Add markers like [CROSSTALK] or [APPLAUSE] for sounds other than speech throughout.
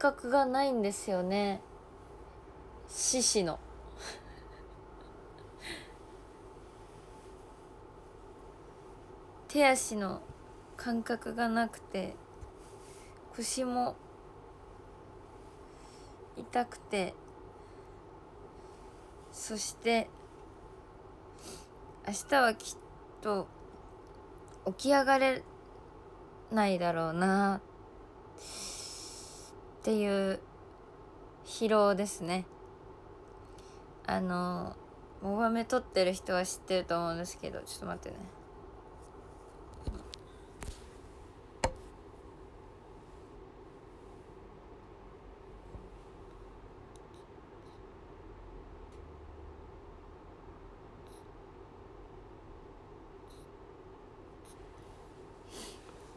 覚がないんですよね。獅子の。手足の感覚がなくて腰も痛くてそして明日はきっと起き上がれないだろうな。っていう疲労ですね。あのモバメ撮ってる人は知ってると思うんですけどちょっと待ってね。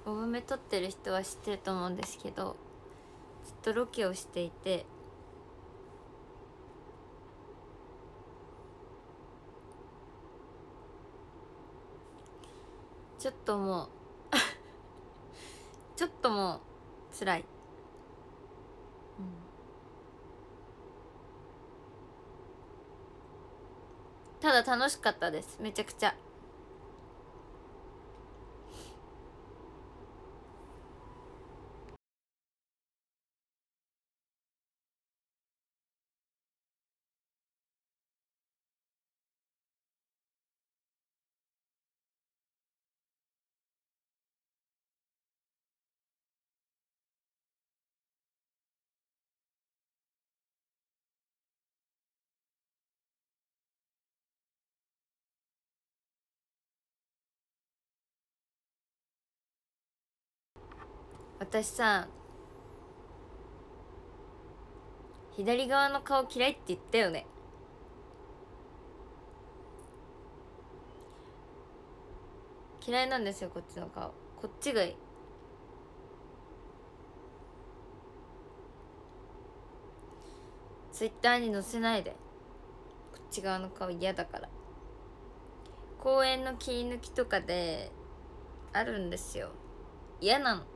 お梅撮ってる人は知ってると思うんですけどとロケをしていてちょっともう [LAUGHS] ちょっともう辛い、ただ楽しかったです。めちゃくちゃ。私さ左側の顔嫌いって言ったよね。嫌いなんですよこっちの顔。こっちがいい。ツイッターに載せないで。こっち側の顔嫌だから。公園の切り抜きとかであるんですよ。嫌なの。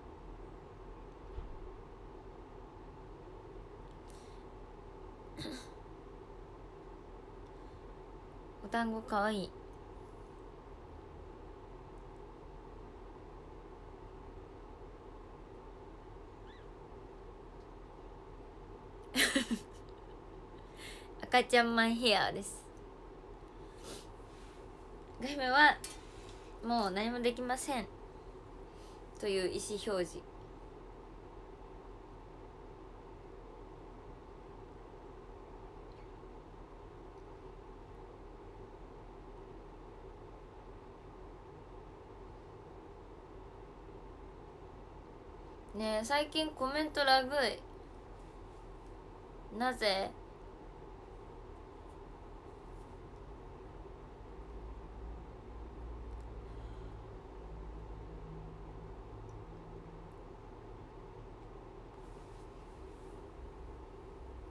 お団子かわいい。[LAUGHS] 赤ちゃんマンヘアです。ガイメはもう何もできません。という意思表示。ねえ最近コメントラグい。なぜ？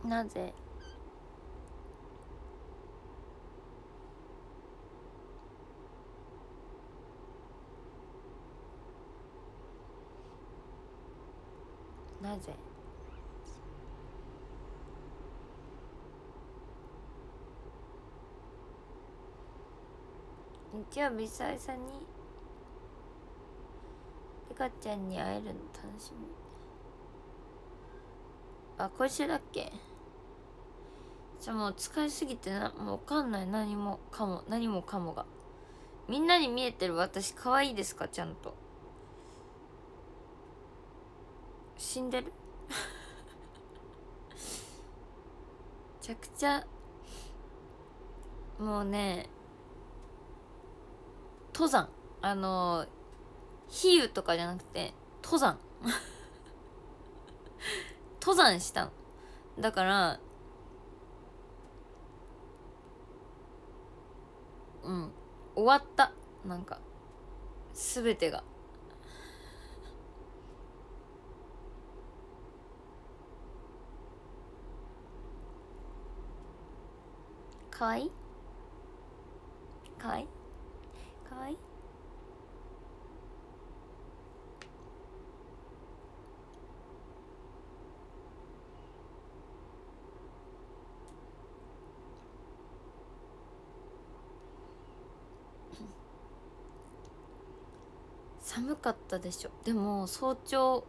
なぜ？なぜ？日曜日久々にリカちゃんに会えるの楽しみ。あ今週だっけ？じゃもう使いすぎてなもう分かんない。何もかも何もかもが。みんなに見えてる私可愛いですか？ちゃんと。死んでる？めちゃくちゃもうね登山。あの比喩とかじゃなくて登山。[LAUGHS] 登山したの。だからうん終わった。なんか全てが。かわい？いかわい？いかわい？い寒かったでしょ。でも早朝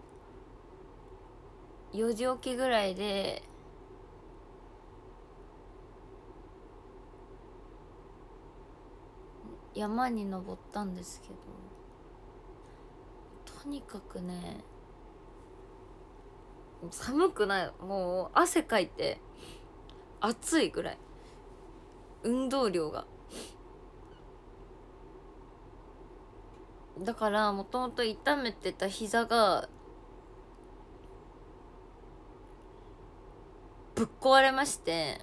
4時起きぐらいで山に登ったんですけどとにかくね寒くないもう汗かいて暑いぐらい運動量が。だからもともと痛めてた膝がぶっ壊れまして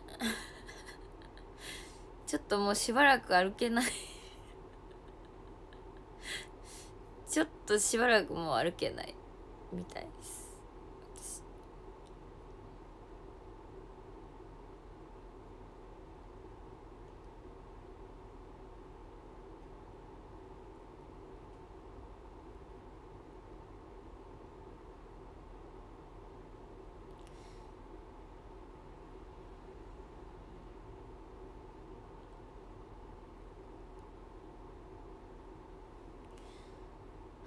[LAUGHS] ちょっともうしばらく歩けない。ちょっとしばらくもう歩けないみたいです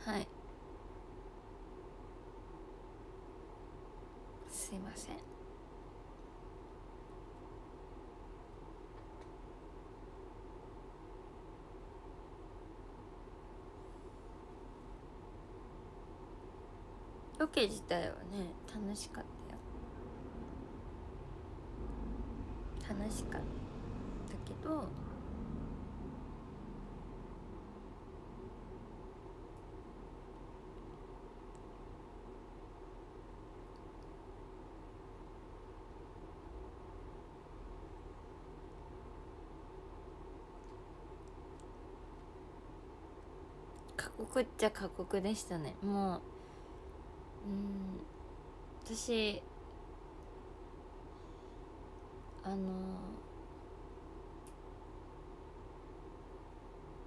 はいすいませんロケ自体はね楽しかったよ。楽しかったけど過酷っちゃ過酷でしたね。もう私あの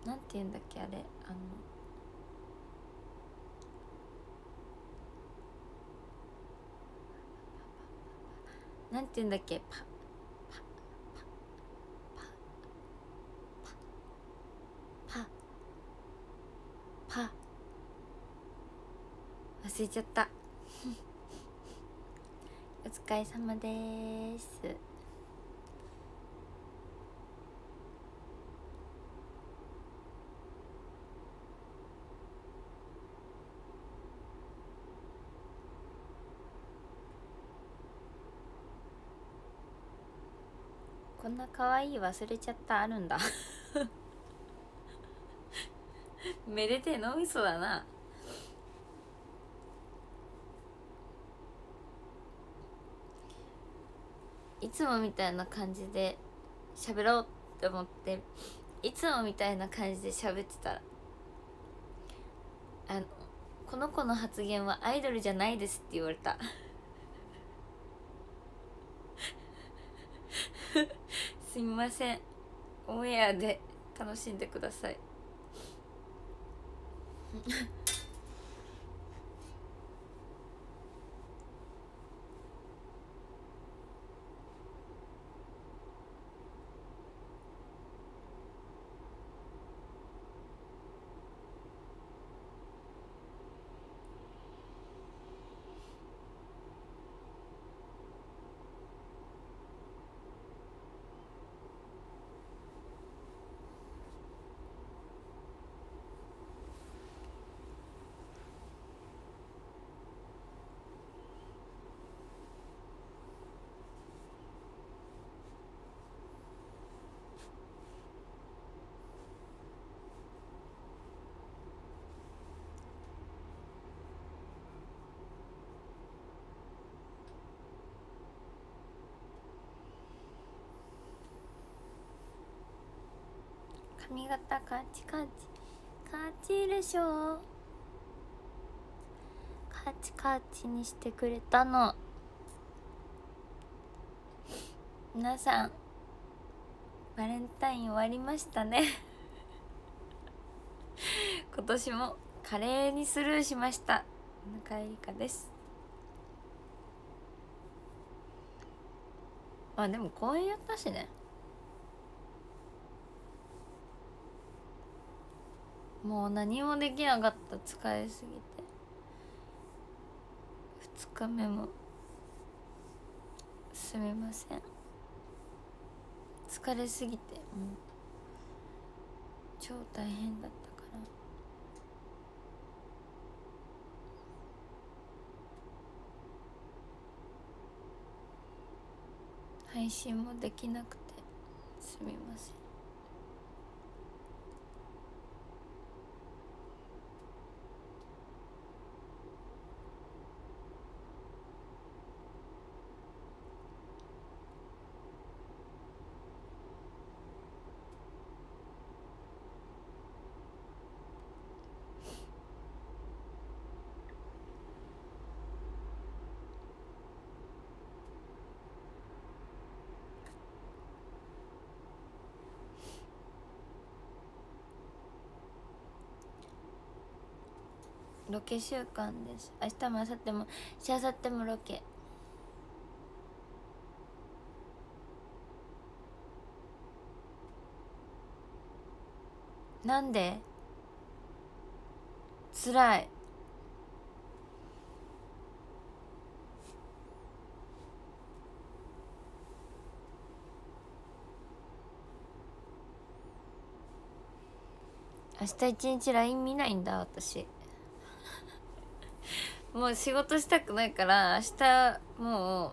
なんて言うんだっけあれあのなんて言うんだっけパパパパパ忘れちゃった疲れ様です。こんな可愛い忘れちゃった。あるんだ。[LAUGHS] めでてえ脳みそだな。いつもみたいな感じで喋ろうって思っていつもみたいな感じで喋ってた。らあのこの子の発言はアイドルじゃないですって言われた。[LAUGHS] すみません。オンエアで楽しんでください。髪型カチカチ。カチでしょ？カチカチにしてくれたの。皆さんバレンタイン終わりましたね。[LAUGHS] 今年も華麗にスルーしました。中江里香です。まあでも公演やったしね。もう何もできなかった疲れすぎて。2日目も。すみません。疲れすぎて。もう超大変だったから。配信もできなくて。すみませんロケ週間です。明日も明後日もしあさってもロケ。なんで？つらい。明日一日 LINE 見ないんだ私。もう仕事したくないから明日もう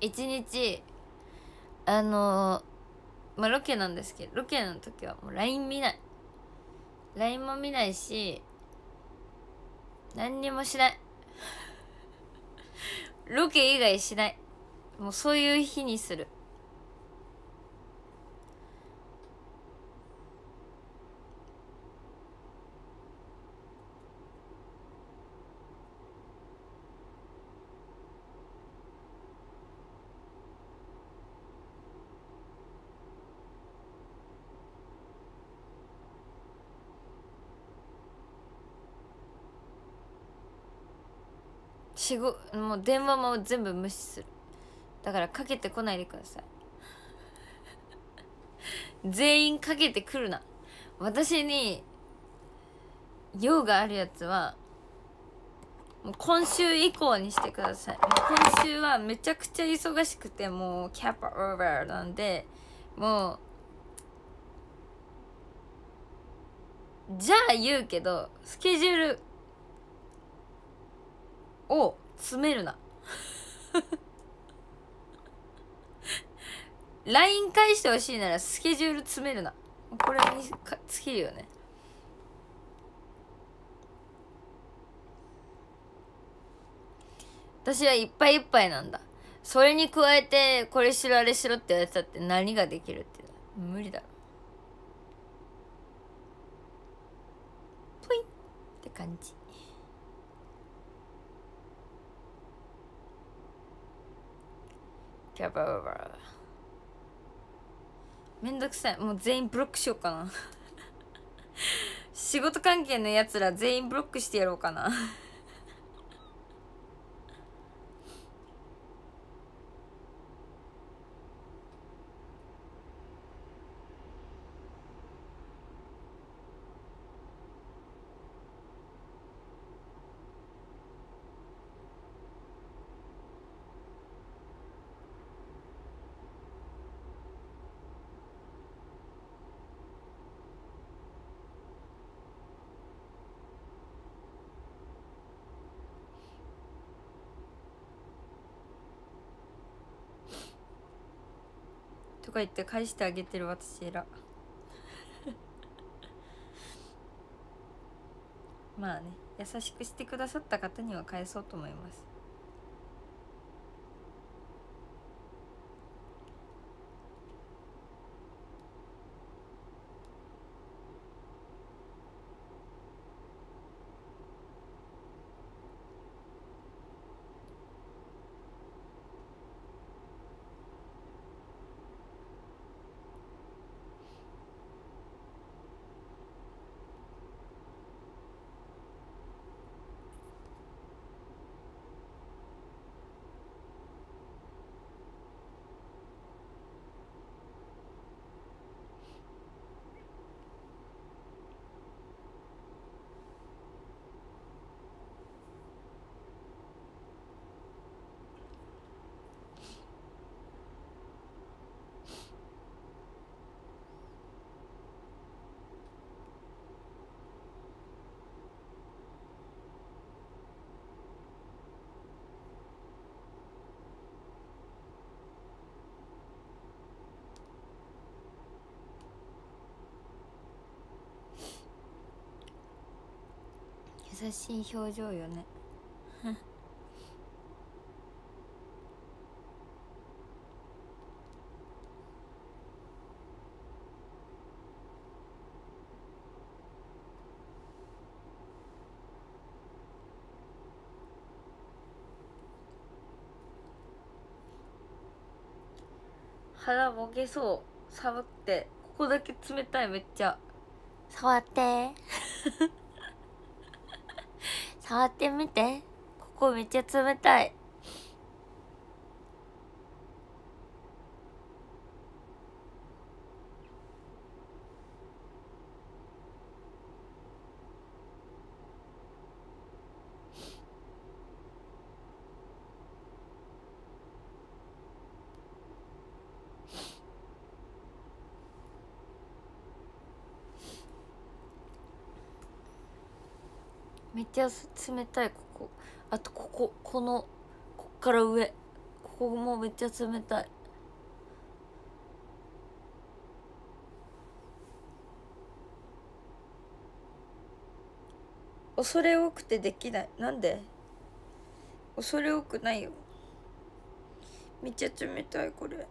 一日あのまあロケなんですけどロケの時はもう LINE 見ない。LINE も見ないし何にもしない。ロケ以外しない。もうそういう日にする。仕事もう電話も全部無視する。だからかけてこないでください。全員かけてくるな。私に用があるやつはもう今週以降にしてください。今週はめちゃくちゃ忙しくてもうキャパオーバーなんでもうじゃあ言うけどスケジュールを詰めるな。[LAUGHS] LINE 返してほしいならスケジュール詰めるな。これに尽きるよね。私はいっぱいいっぱいなんだ。それに加えてこれしろあれしろって言われたって何ができるって無理だ。ろぽいって感じ。キャバーバーめんどくさい。もう全員ブロックしようかな。[LAUGHS] 仕事関係のやつら全員ブロックしてやろうかな。とか言って返してあげてる私ら。[LAUGHS] まあね優しくしてくださった方には返そうと思います。優しい表情よね。腹もげそう。寒くて。ここだけ冷たいめっちゃ。触って [LAUGHS] 触ってみて。ここめっちゃ冷たい。ゃ冷たいここ。あとこここのこっから上。ここもめっちゃ冷たい。恐れ多くてできない。なんで？恐れ多くないよ。めっちゃ冷たいこれ。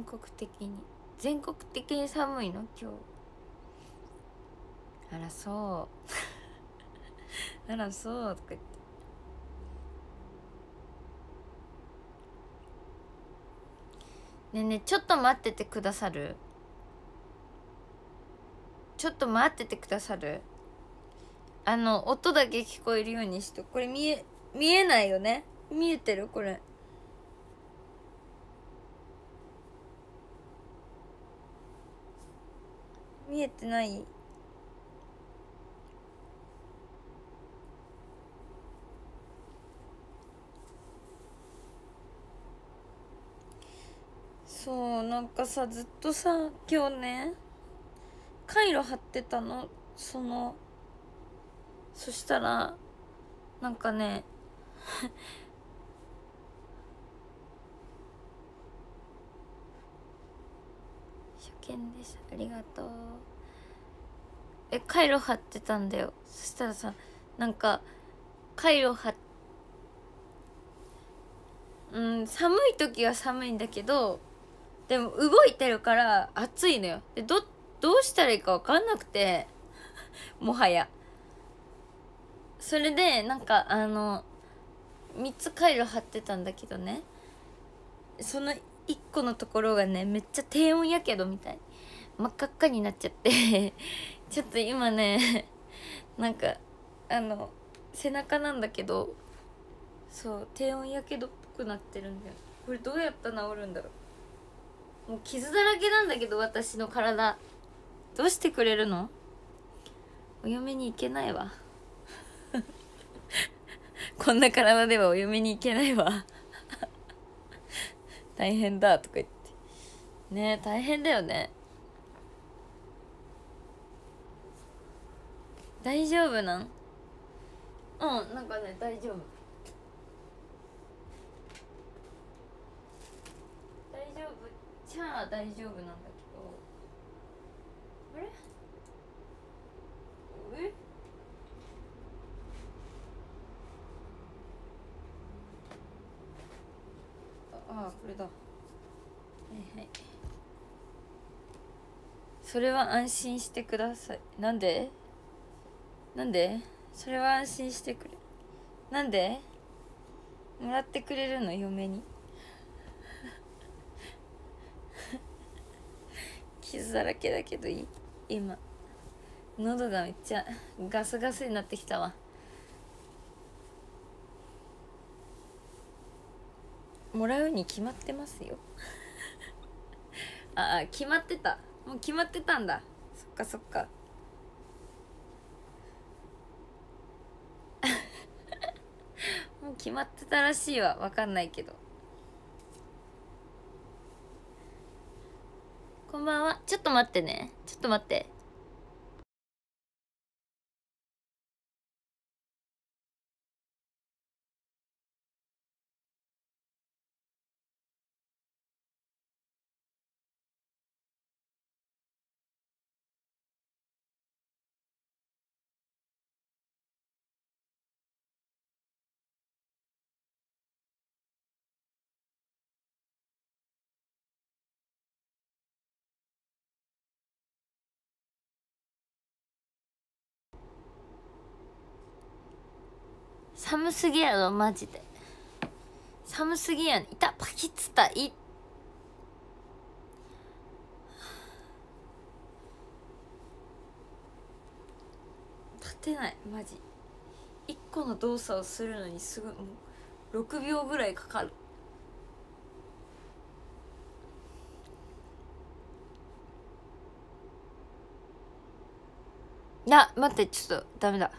全国的に全国的に寒いの？今日。あらそう。[LAUGHS] あらそうとか言って。ねえねえちょっと待っててくださる？ちょっと待っててくださる？あの音だけ聞こえるようにしてこれ見え見えないよね？見えてる？これ。見えてない。そうなんかさずっとさ今日ねカイロ貼ってたの。そのそしたらなんかね [LAUGHS] 初見でした。ありがとう。えカイロ貼ってたんだよ。そしたらさなんかカイロ貼っうん寒い時は寒いんだけどでも動いてるから暑いのよ。でどどうしたらいいか分かんなくてもはや。それでなんかあの3つカイロ貼ってたんだけどね。その1個のところがねめっちゃ低温やけどみたい。真っ赤っかになっちゃって。ちょっと今ね [LAUGHS] なんかあの背中なんだけどそう低温やけどっぽくなってるんだよ。これどうやったら治るんだろう。もう傷だらけなんだけど私の体。どうしてくれるの？お嫁に行けないわ。[LAUGHS] こんな体ではお嫁に行けないわ。[LAUGHS] 大変だとか言って。ねえ大変だよね。大丈夫なん？うんなんかね大丈夫。大丈夫。じゃあ大丈夫なんだけど。あれ？え？ああこれだ。はいはい。それは安心してください。なんで？なんで？それは安心してくれ。なんで？もらってくれるの？嫁に。[LAUGHS] 傷だらけだけどい今。喉がめっちゃガスガスになってきたわ。もらうに決まってますよ。[LAUGHS] ああ決まってた。もう決まってたんだ。そっかそっか。もう決まってたらしいわ。わかんないけど。こんばんは。ちょっと待ってね。ちょっと待って。寒すぎやろマジで。寒すぎやん。いたパキッつったい立てないマジ。一個の動作をするのにすぐもう6秒ぐらいかかる。いや待ってちょっとダメだ。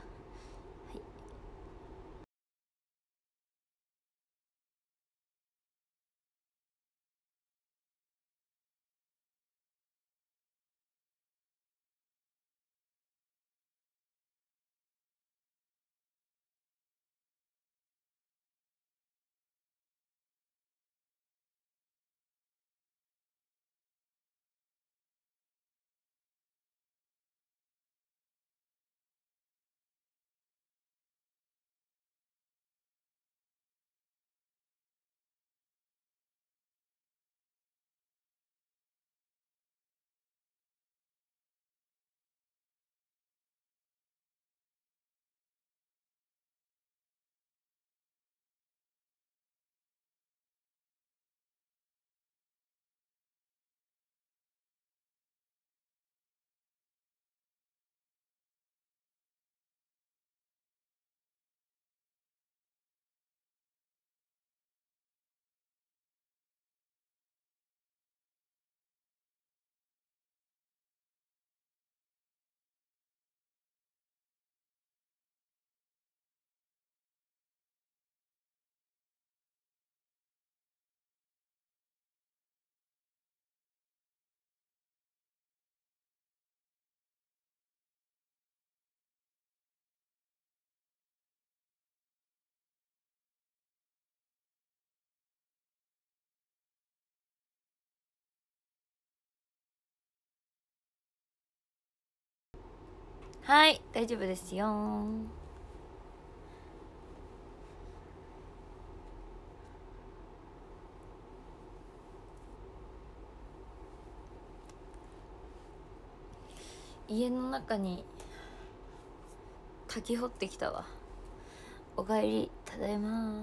はい大丈夫ですよ。家の中に滝掘ってきたわ。おかえりただいま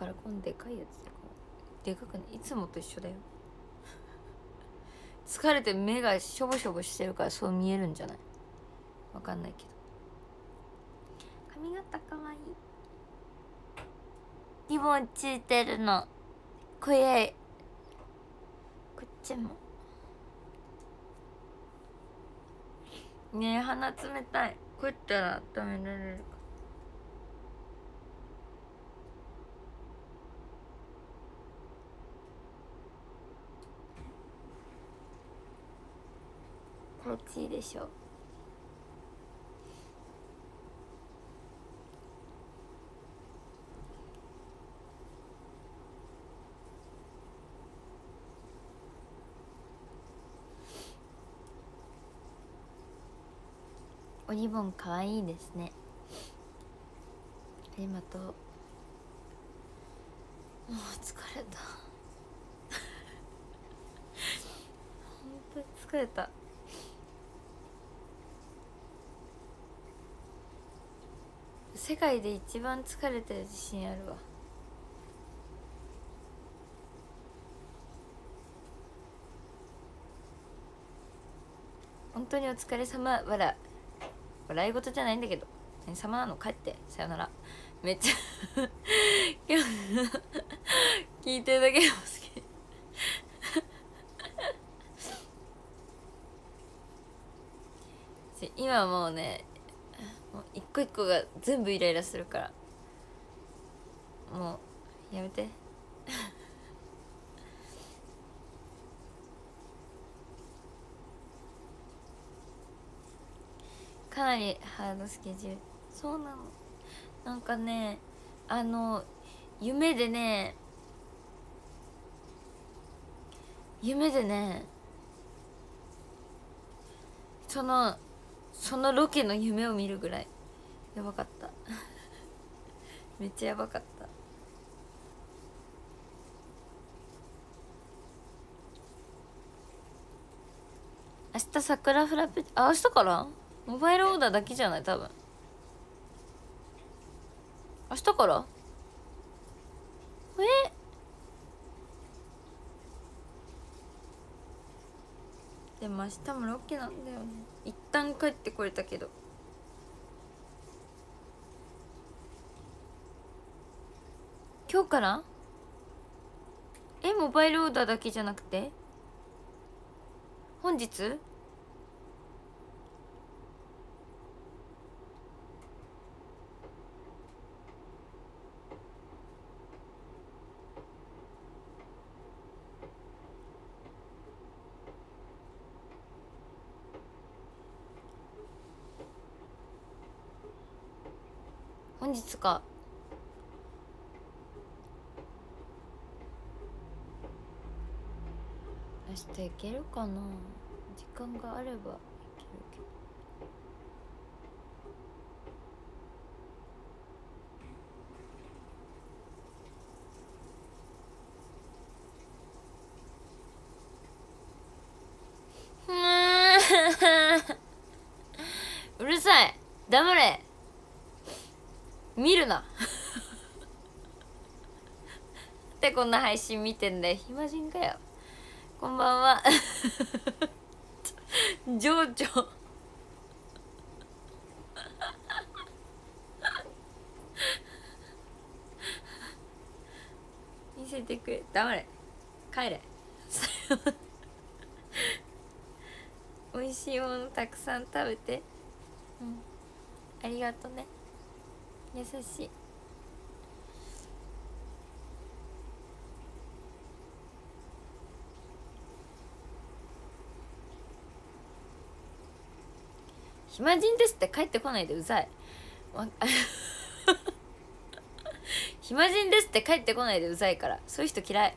今日のカラコンでかいやつでかくないいつもと一緒だよ [LAUGHS] 疲れて目がしょぼしょぼしてるからそう見えるんじゃないわかんないけど髪型かわいいリボンついてるのこれこっちもねえ鼻冷たいこうやったら温められるかこっちいいでしょ。うおリボンかわいいですね。ありがと。うもう疲れた。[LAUGHS] 本当に疲れた。世界で一番疲れてる自信あるわ。本当にお疲れ様。笑笑い事じゃないんだけど。何様なの？帰って。さよなら。めっちゃ [LAUGHS] 今日 [LAUGHS] 聞いてるだけでも好き。[LAUGHS] 今もうねもう一個一個が全部イライラするから。もうやめて。[LAUGHS] かなりハードスケジュール。そうなの。なんかねあの夢でね夢でねそのそのロケの夢を見るぐらいやばかった。めっちゃやばかった。明日桜フラペあ明日から？モバイルオーダーだけじゃない？多分。明日から？え？でも明日もロケなんだよね。一旦帰ってこれたけど。今日から？えモバイルオーダーだけじゃなくて？本日？本日か。明日行けるかな。時間があれば行けるけど。[LAUGHS] うるさい。黙れ。見るな。でこんな配信見てんだよ。暇人かよ。こんばんは。[LAUGHS] 情緒。見せてくれ。黙れ。帰れ。[LAUGHS] 美味しいものたくさん食べて。うん。ありがとね。優しい。暇人ですって帰ってこないでうざい。[LAUGHS] 暇人ですって帰ってこないでうざいから。そういう人嫌い。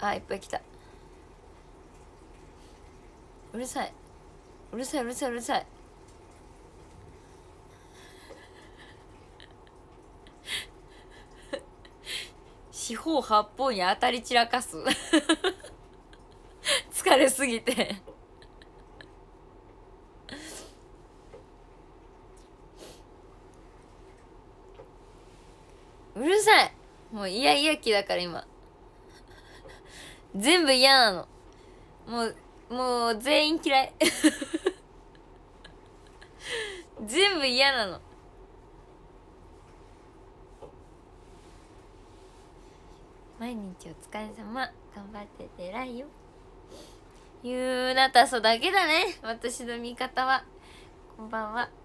あいっぱい来た。うるさい。うるさいうるさいうるさい。四方八方に当たり散らかす。[LAUGHS] 疲れすぎて。うるさい。もう嫌々気だから今。全部嫌なの。もうもう全員嫌い。[LAUGHS] 全部嫌なの。毎日お疲れ様。頑張ってて偉いよ。ゆうなたそだけだね。私の味方は。こんばんは「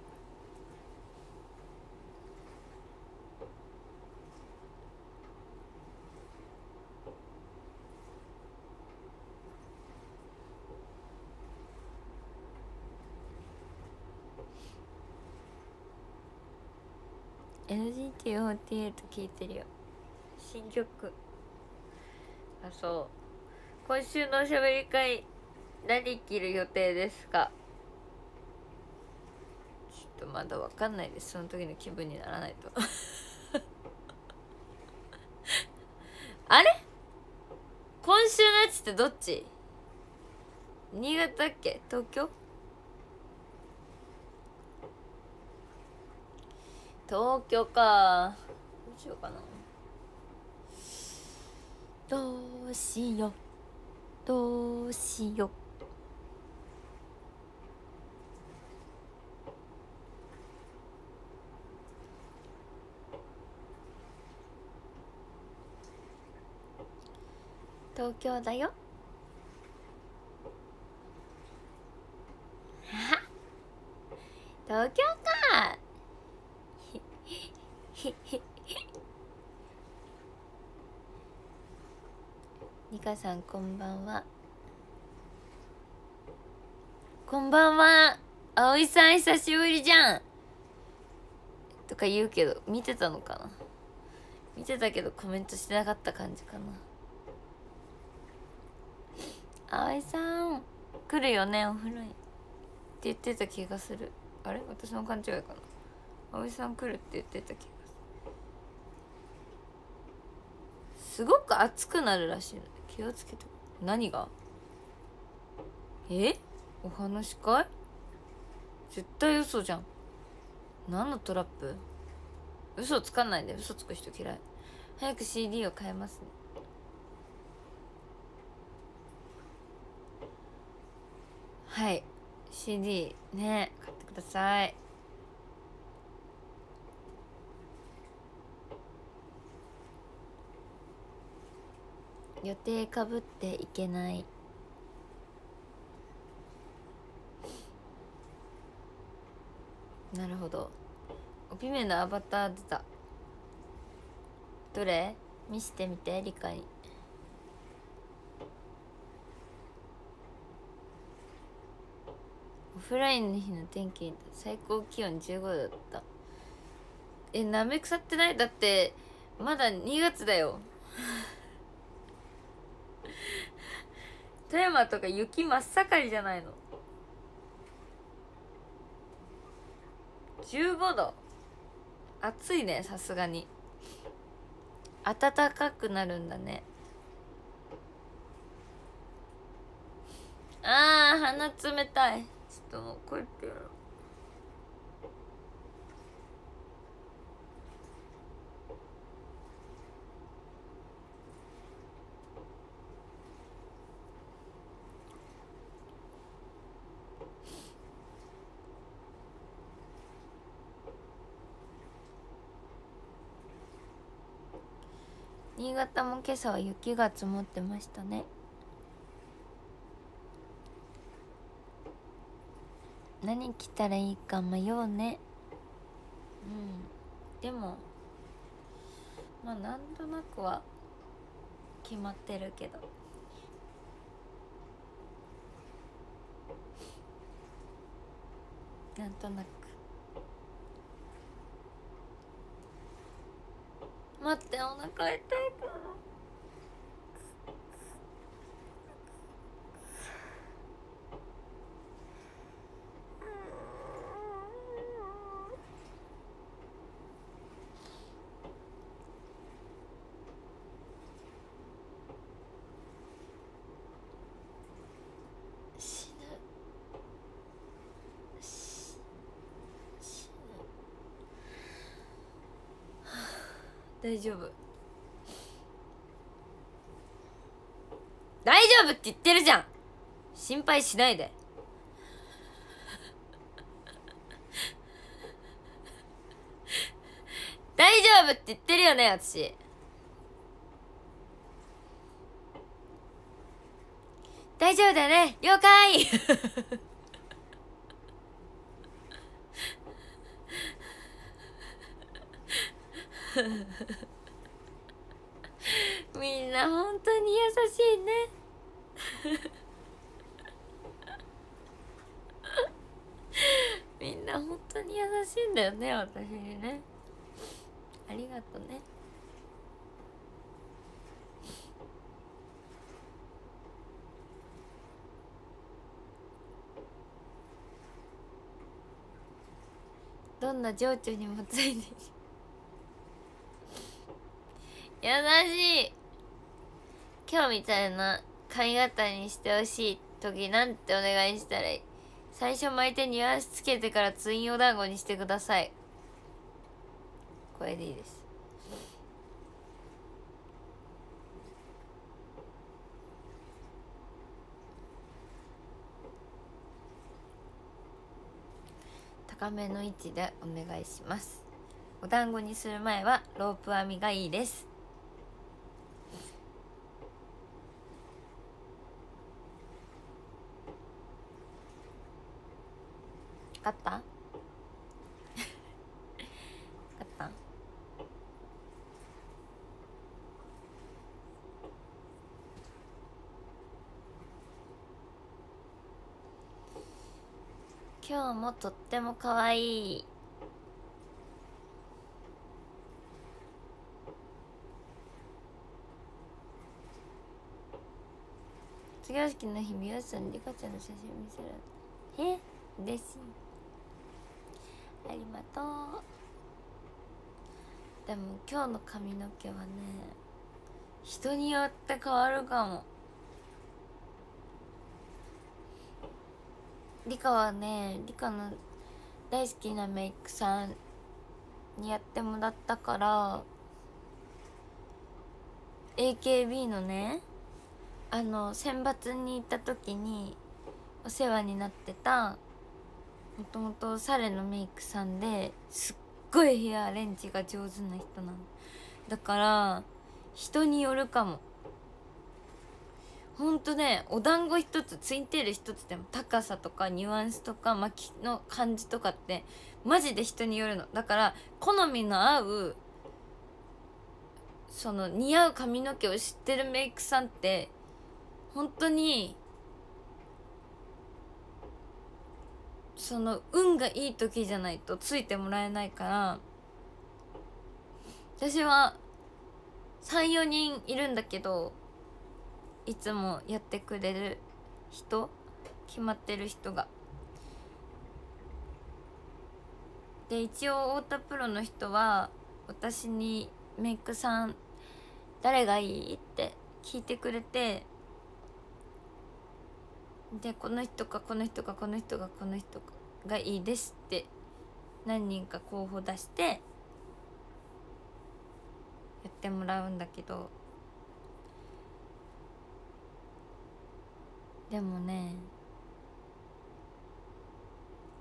NGT48 聞いてるよ。新曲。あそう。今週のおしゃべり会何着る予定ですか？ちょっとまだわかんないです。その時の気分にならないと。[LAUGHS] あれ？今週のやつってどっち？新潟だっけ？東京？東京か。どうしようかな。どうしよう。どうしよう。東京だよ。東京か。ニカさんこんばんは。こんばんは。葵さん久しぶりじゃん。とか言うけど見てたのかな。見てたけどコメントしてなかった感じかな。葵さん。来るよねお風呂に。って言ってた気がする。あれ？私の勘違いかな。葵さん来るって言ってた気がする。すごく熱くなるらしいの。気をつけて。何が？え？お話かい？絶対嘘じゃん。何のトラップ？嘘つかないで。嘘つく人嫌い。早く CD を変えますね。はい。CD ね買ってください。予定かぶっていけない。なるほど。オピメのアバター出た。どれ？見してみて理解。オフラインの日の天気最高気温15度だった。えなめ腐ってない？だってまだ2月だよ。富山とか雪真っ盛りじゃないの？15度。暑いねさすがに。暖かくなるんだね。あー鼻冷たい。ちょっともうこうやってやろう。新潟も今朝は雪が積もってましたね。何着たらいいか迷うね。うん。でもまあなんとなくは決まってるけど。なんとなく。待ってお腹痛いから死ぬ死死ぬ大丈夫。大丈夫って言ってるじゃん。心配しないで。大丈夫って言ってるよね私。大丈夫だよね。了解。[LAUGHS] みんな本当に優しいね。[LAUGHS] みんな本当に優しいんだよね私にね。ありがとね。どんな情緒にもついて優しい。今日みたいな髪型にしてほしい時なんてお願いしたらいい最初巻いてニュアンスつけてからツインお団子にしてください。これでいいです。高めの位置でお願いします。お団子にする前はロープ編みがいいです。分かった？[LAUGHS] 分かった？今日もとっても可愛い。卒業式の日美さんリカちゃんの写真見せるえ？嬉しい。ありがとう。でも今日の髪の毛はね人によって変わるかも。リカはねリカの大好きなメイクさんにやってもらったから AKB のねあの選抜に行った時にお世話になってたもともとサレのメイクさんですっごいヘアアレンジが上手な人なの。だから人によるかも。ほんとねお団子一つツインテール一つでも高さとかニュアンスとか巻きの感じとかってマジで人によるの。だから好みの合うその似合う髪の毛を知ってるメイクさんって本当にその運がいい時じゃないとついてもらえないから私は34人いるんだけどいつもやってくれる人決まってる人が。で一応太田プロの人は私にメイクさん誰がいいって聞いてくれてでこの人かこの人かこの人がこの人がいいですって何人か候補出してやってもらうんだけど。でもね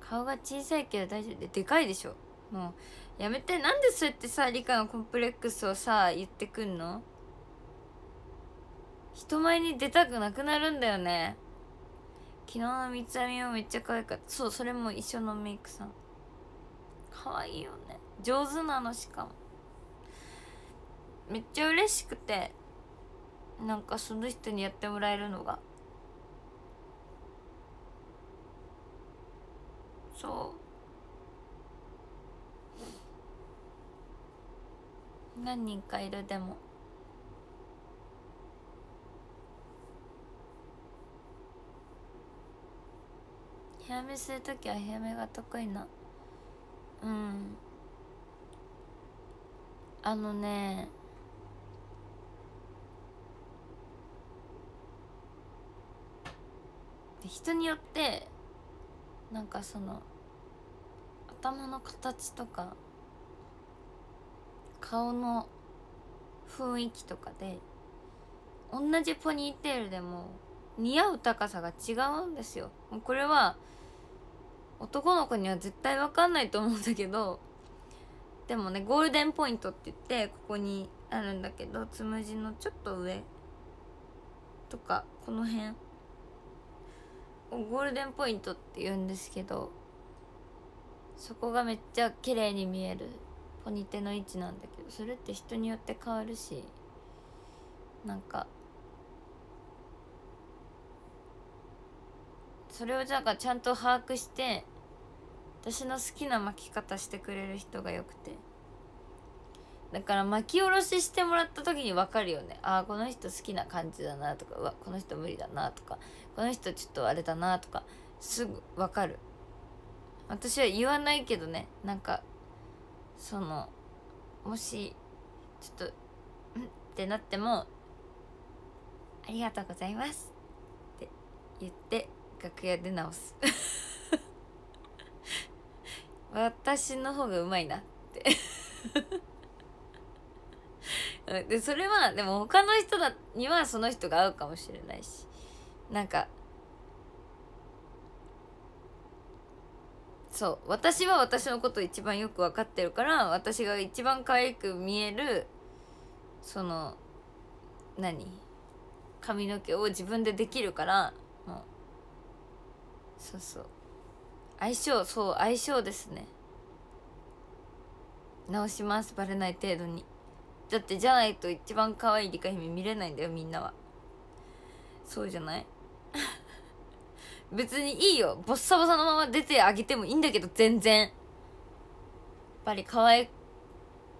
顔が小さいけど大丈夫。ででかいでしょ。もうやめて。なんでそうやってさ理科のコンプレックスをさ言ってくんの？人前に出たくなくなるんだよね。昨日の三つ編みもめっちゃ可愛かった。そうそれも一緒のメイクさん。可愛いよね。上手なのしかも。めっちゃ嬉しくてなんかその人にやってもらえるのが。そう。何人かいるでも。ヘアメする時はヘアメが得意な。うん。あのね人によってなんかその頭の形とか顔の雰囲気とかで同じポニーテールでも似合う高さが違うんですよ。これは男の子には絶対分かんないと思うんだけどでもねゴールデンポイントって言ってここにあるんだけどつむじのちょっと上とかこの辺ゴールデンポイントって言うんですけどそこがめっちゃ綺麗に見えるポニテの位置なんだけどそれって人によって変わるしなんかそれをじゃあちゃんと把握して私の好きな巻き方してくれる人がよくて。だから巻き下ろししてもらった時に分かるよね。ああこの人好きな感じだなとかうわこの人無理だなとかこの人ちょっとあれだなとかすぐ分かる。私は言わないけどね。なんかそのもしちょっと「ん?」ってなっても「ありがとうございます」って言って楽屋で直す。私の方がうまいなって。でそれはでも他の人だにはその人が合うかもしれないし。なんかそう私は私のこと一番よく分かってるから私が一番可愛く見えるその何？髪の毛を自分でできるからそうそう。相性そう相性ですね。直します。バレない程度に。だってじゃないと一番可愛いリカ姫見れないんだよみんなは。そうじゃない？[LAUGHS] 別にいいよ。ボッサボサのまま出てあげてもいいんだけど全然。やっぱり可愛い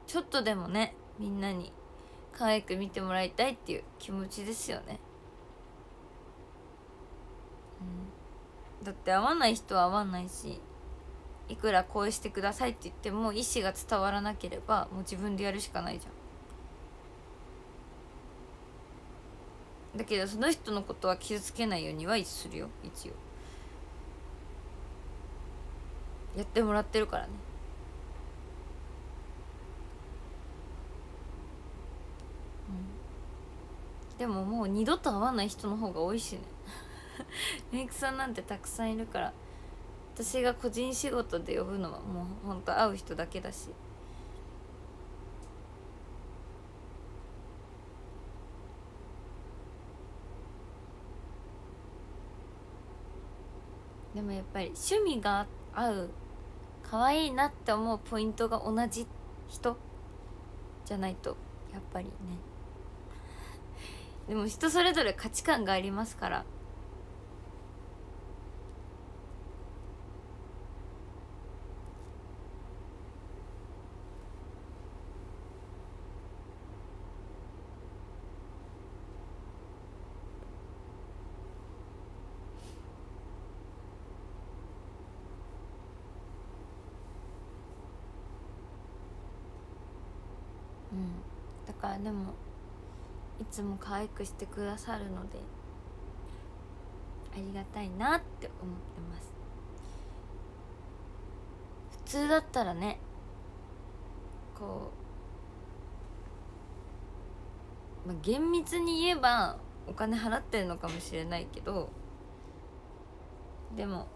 ちょっとでもねみんなに可愛く見てもらいたいっていう気持ちですよね、うん、だって合わない人は合わないしいくらこうしてくださいって言っても意思が伝わらなければもう自分でやるしかないじゃん。だけどその人のことは傷つけないようにはするよ。一応。やってもらってるからね。うん。でももう二度と会わない人の方が多いしね。[LAUGHS] メイクさんなんてたくさんいるから私が個人仕事で呼ぶのはもうほんと会う人だけだし。でもやっぱり趣味が合う可愛いなって思うポイントが同じ人？じゃないとやっぱりね。でも人それぞれ価値観がありますから。うん。だからでもいつも可愛くしてくださるのでありがたいなって思ってます。普通だったらねこう、まあ、厳密に言えばお金払ってるのかもしれないけどでも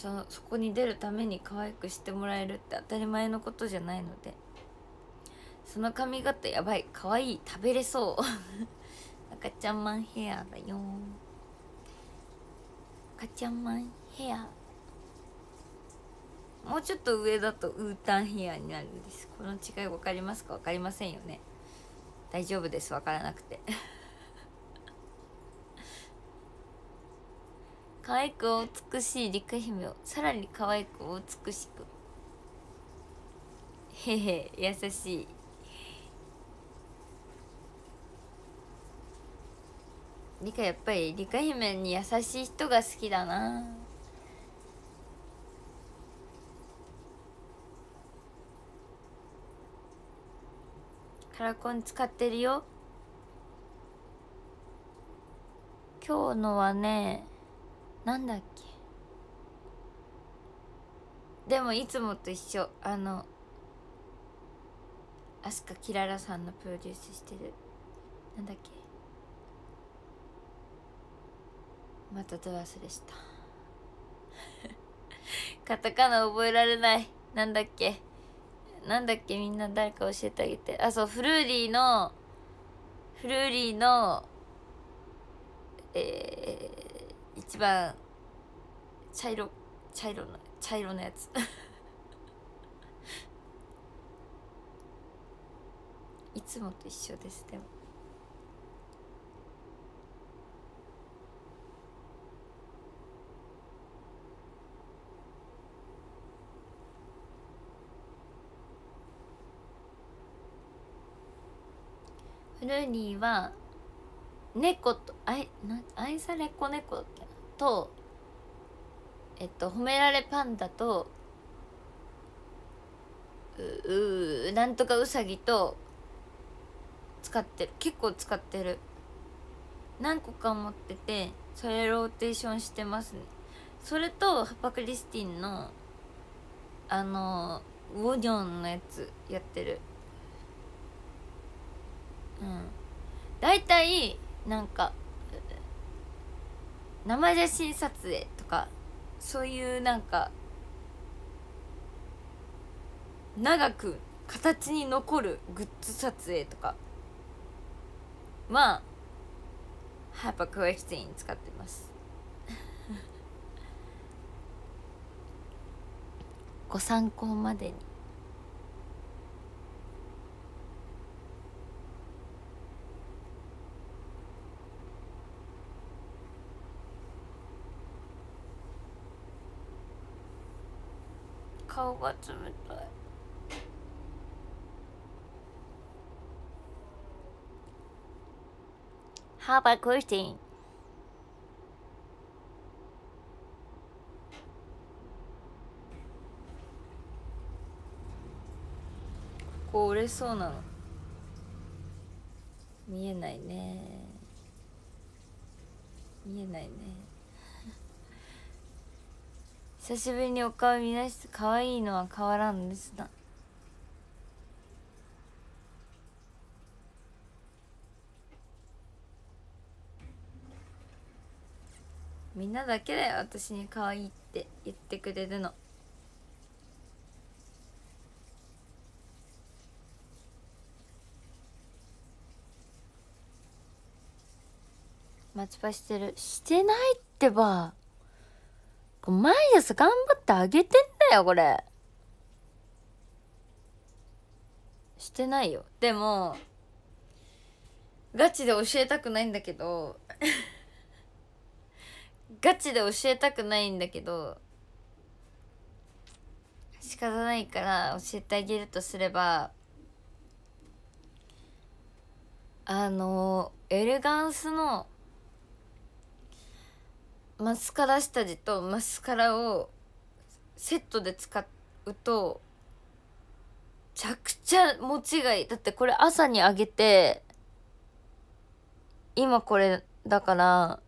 そそこに出るために可愛くしてもらえるって当たり前のことじゃないので。その髪型やばい。可愛い。食べれそう。[LAUGHS] 赤ちゃんマンヘアだよ。赤ちゃんマンヘア。もうちょっと上だとウータンヘアになるんです。この違い分かりますか？分かりませんよね。大丈夫です。分からなくて。[LAUGHS] 可愛く美しい陸姫をさらに可愛く美しく。へへ優しい。リカやっぱりリカ姫に優しい人が好きだな。カラコン使ってるよ。今日のはねなんだっけ？でもいつもと一緒。あの飛鳥キララさんのプロデュースしてる。なんだっけ？またど忘れした。[LAUGHS] カタカナ覚えられない。なんだっけ？なんだっけ？みんな誰か教えてあげて。あそうフルーリーのフルーリーのえー一番茶色茶色の茶色のやつ。[LAUGHS] いつもと一緒ですでも。フルーニーは猫と愛な愛され子猫だっけとえっと褒められパンダとううなんとかうさぎと使ってる。結構使ってる。何個か持っててそれローテーションしてますね。それとハパクリスティンのあのウォニョンのやつやってる。うん。大体なんか生写真撮影とかそういうなんか長く形に残るグッズ撮影とかはハーパークエクティン使ってます。ご参考までに。顔が冷たい。ハーバークリスティンここ折れそうなの。見えないね。見えないね久しぶりにお顔見出して可愛いのは変わらんですな。みんなだけだよ私に可愛いって言ってくれるの。待ちパしてる。してないってば。毎朝頑張ってあげてんだよこれ。してないよ。でもガチで教えたくないんだけど [LAUGHS] ガチで教えたくないんだけど仕方ないから教えてあげるとすればあのエレガンスのマスカラ下地とマスカラをセットで使うとちゃくちゃ持ちがいいだってこれ朝にあげて今これだから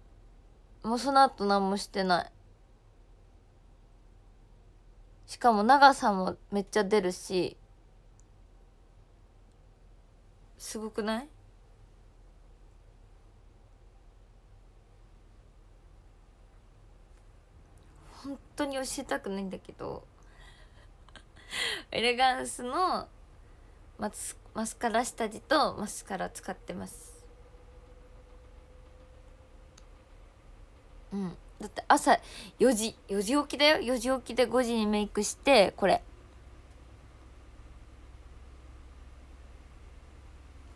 もうその後何もしてない。しかも長さもめっちゃ出るしすごくない本当に教えたくないんだけどエレガンスのマスマスカラ下地とマスカラ使ってます。うん。だって朝4時4時起きだよ。4時起きで5時にメイクしてこれ。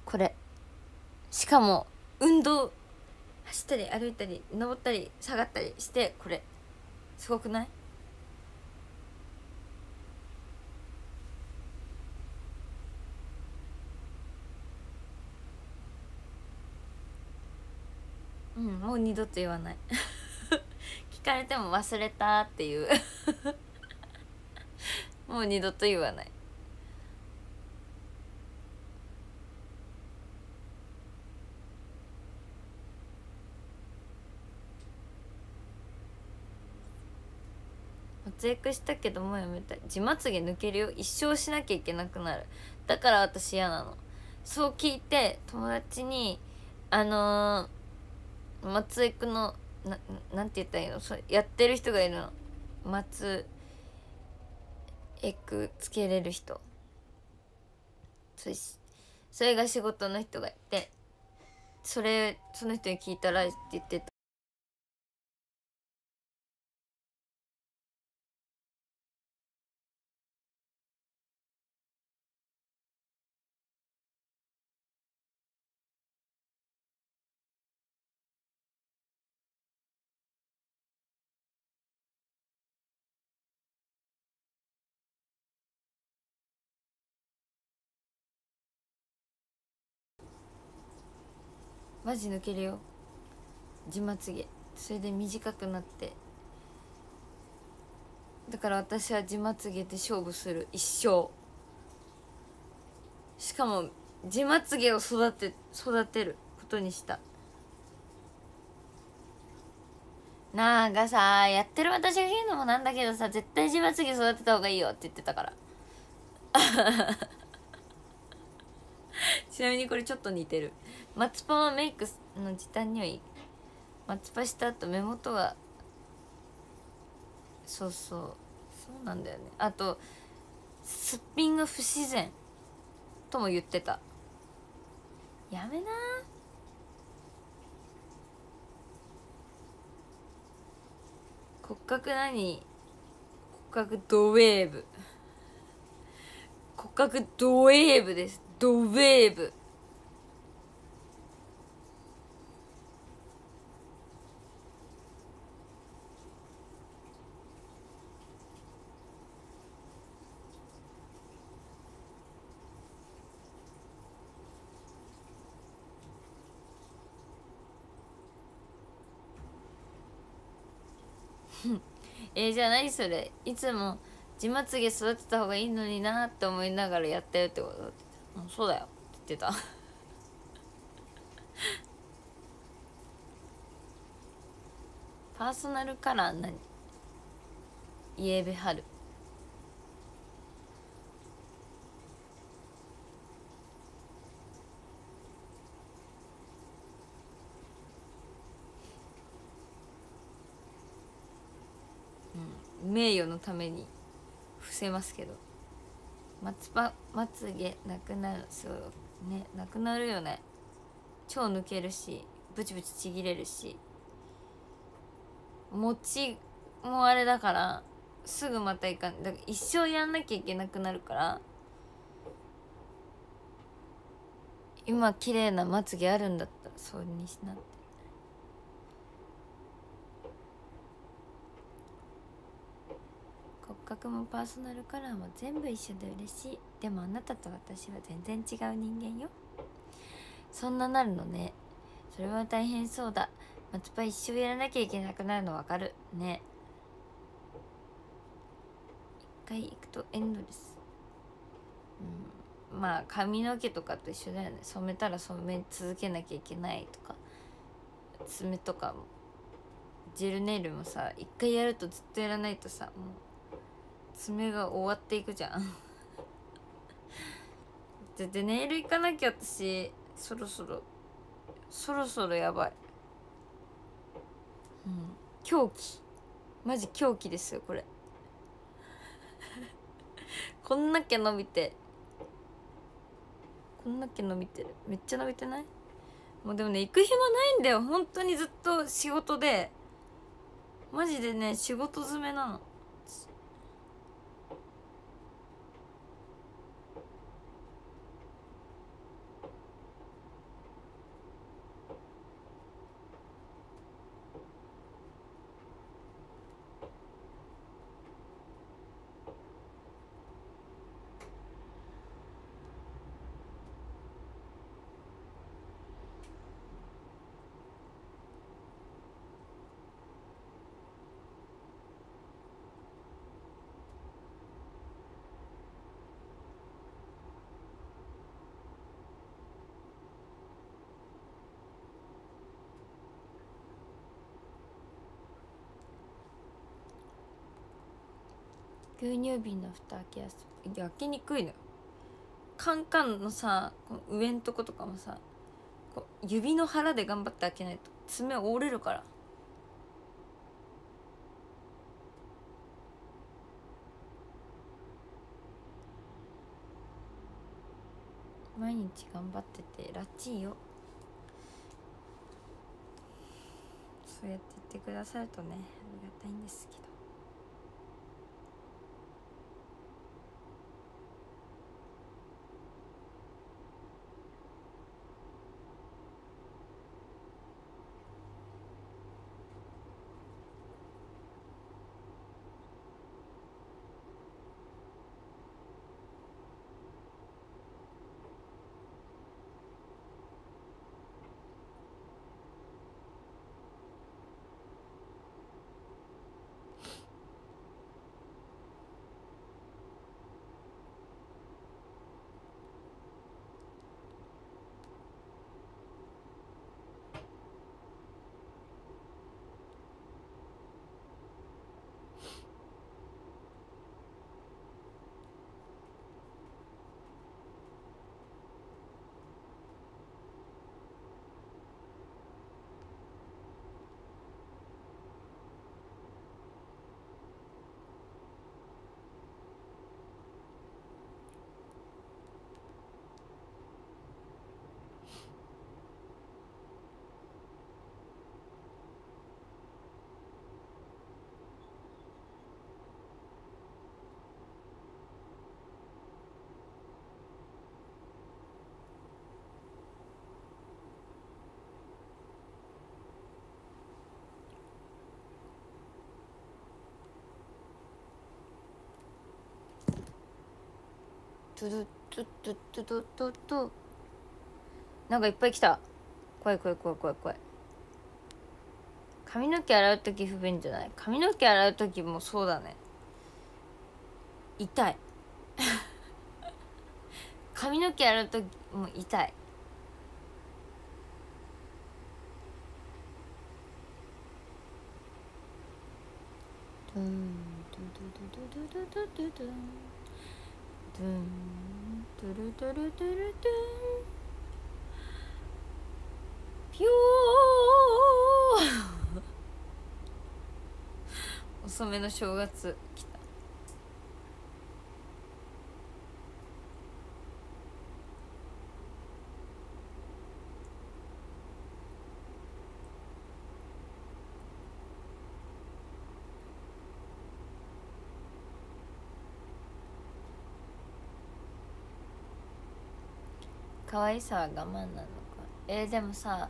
これ。しかも運動走ったり歩いたり登ったり下がったりしてこれ。すごくない？うんもう二度と言わない。[LAUGHS] 聞かれても忘れたっていう。[LAUGHS] もう二度と言わない。躍したけどもうやめたい。自まつげ抜けるよ。一生しなきゃいけなくなる。だから私嫌なの。そう聞いて友達にあのー、松江区のななんて言ったらいいの？そやってる人がいるの。松エクつけれる人。そそれが仕事の人がいてそれその人に聞いたらって言ってた。マジ抜けるよ。自まつげそれで短くなって。だから私は自まつげで勝負する。一生。しかも自まつげを育て育てる。ことにした。なんかさやってる私が言うのもなんだけどさ絶対自分は次育てた方がいいよ。って言ってたから。[LAUGHS] ちなみにこれちょっと似てる。松パはメイクの時短にはいい松パした後目元がそうそうそうなんだよね。あとすっぴんが不自然とも言ってた。やめな。骨格何？骨格ドウェーブ。骨格ドウェーブです。ドウェーブ。えー、じゃあ何それ？いつも地まつげ育てた方がいいのになって思いながらやってるってことうんそうだよって言ってた。[LAUGHS] パーソナルカラー何？イエベハル名誉のために伏せますけど。まつぱまつげなくなるそうねなくなるよね。超抜けるしブチブチちぎれるし。餅もあれだからすぐまたいかん。だから一生やんなきゃいけなくなるから今綺麗なまつげあるんだったらそうにしなって。格もパーソナルカラーも全部一緒で嬉しい。でもあなたと私は全然違う人間よ。そんななるのね。それは大変そうだ。松葉一生やらなきゃいけなくなるのわかる。ね。一回行くとエンドレスうん。まあ髪の毛とかと一緒だよね。染めたら染め続けなきゃいけないとか。爪とかも。ジェルネイルもさ一回やるとずっとやらないとさもう爪が終わっていくじゃん。ででネイル行かなきゃ私そろそろそろそろやばい。うん。狂気。マジ狂気ですよこれ。[LAUGHS] こんな毛伸びて。こんな毛伸びてる。めっちゃ伸びてない？もうでもね行く暇ないんだよ。本当にずっと仕事で。マジでね仕事詰めなの。牛乳瓶の蓋開けやすい開けにくいのカンカンのさこの上んとことかもさ指の腹で頑張って開けないと爪折れるから。毎日頑張っててラッチーよ。そうやって言ってくださるとねありがたいんですけど。トゥドゥトゥトゥトゥトゥトゥトゥなんかいっぱい来た怖い怖い怖い怖い怖い髪の毛洗う時不便じゃない髪の毛洗う時もそうだね痛い髪の毛洗う時も痛いドゥンドゥドゥドゥドゥドゥドゥドゥトゥントゥルトゥルトゥルトゥンピョー遅めの正月来愛さは我慢なのか？えー、でもさ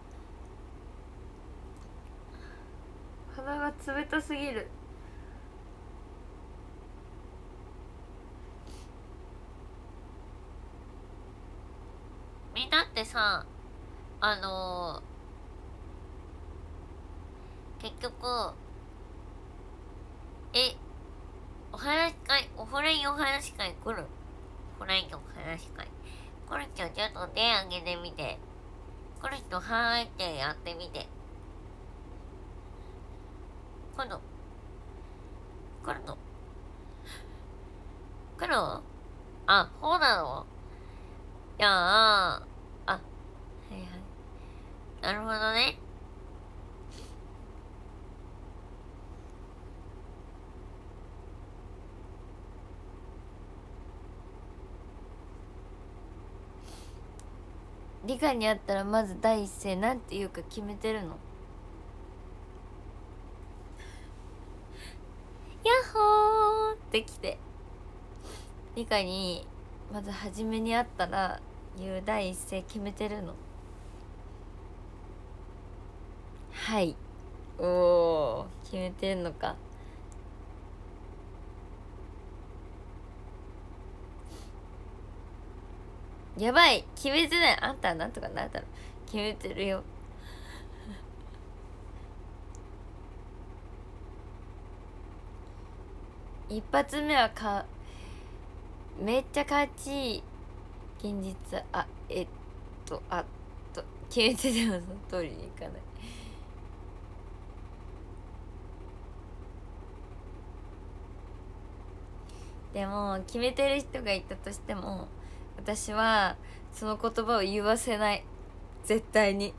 鼻が冷たすぎる。みんなってさあのー、結局えお話し会おフラインお話し会来る？フラインお話し会これ人ちょっと手上げてみて。これ人はーいってやってみて。今度。来るの来るあ、そうなの。じゃあ、あ、はいはい。なるほどね。理科にあったらまず第一声なんて言うか決めてるの？ヤッホーってきて。理科にまず初めに会ったら言う第一声決めてるの。はい。おお決めてんのかやばい。決めてない。あんたはなんとかなるだろ。決めてるよ。一発目はかめっちゃ勝ち。現実あえっとあっと。決めてでもその通りにいかない。でも決めてる人がいたとしても私はその言葉を言わせない。絶対に。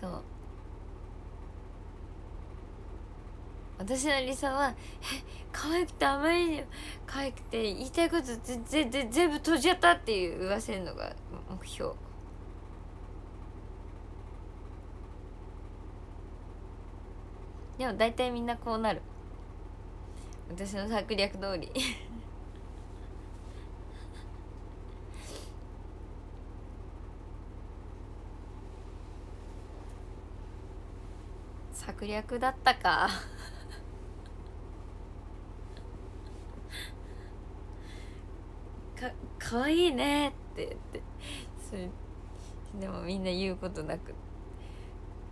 そう。私の理想はえ可愛くてあまりに可愛くて言いたいことぜぜぜ全部閉じちゃったっていう言わせるのが目標。でも大体みんなこうなる。私の策略通り。[LAUGHS] 策略だったか。かかわいいねって言って。それでもみんな言うことなく。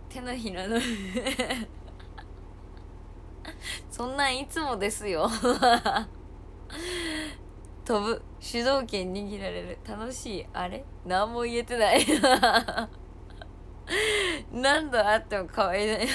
手のひらの [LAUGHS] そんなんいつもですよ。[LAUGHS] 飛ぶ。主導権握られる。楽しい。あれ？何も言えてない。[LAUGHS] 何度あっても可愛い。ね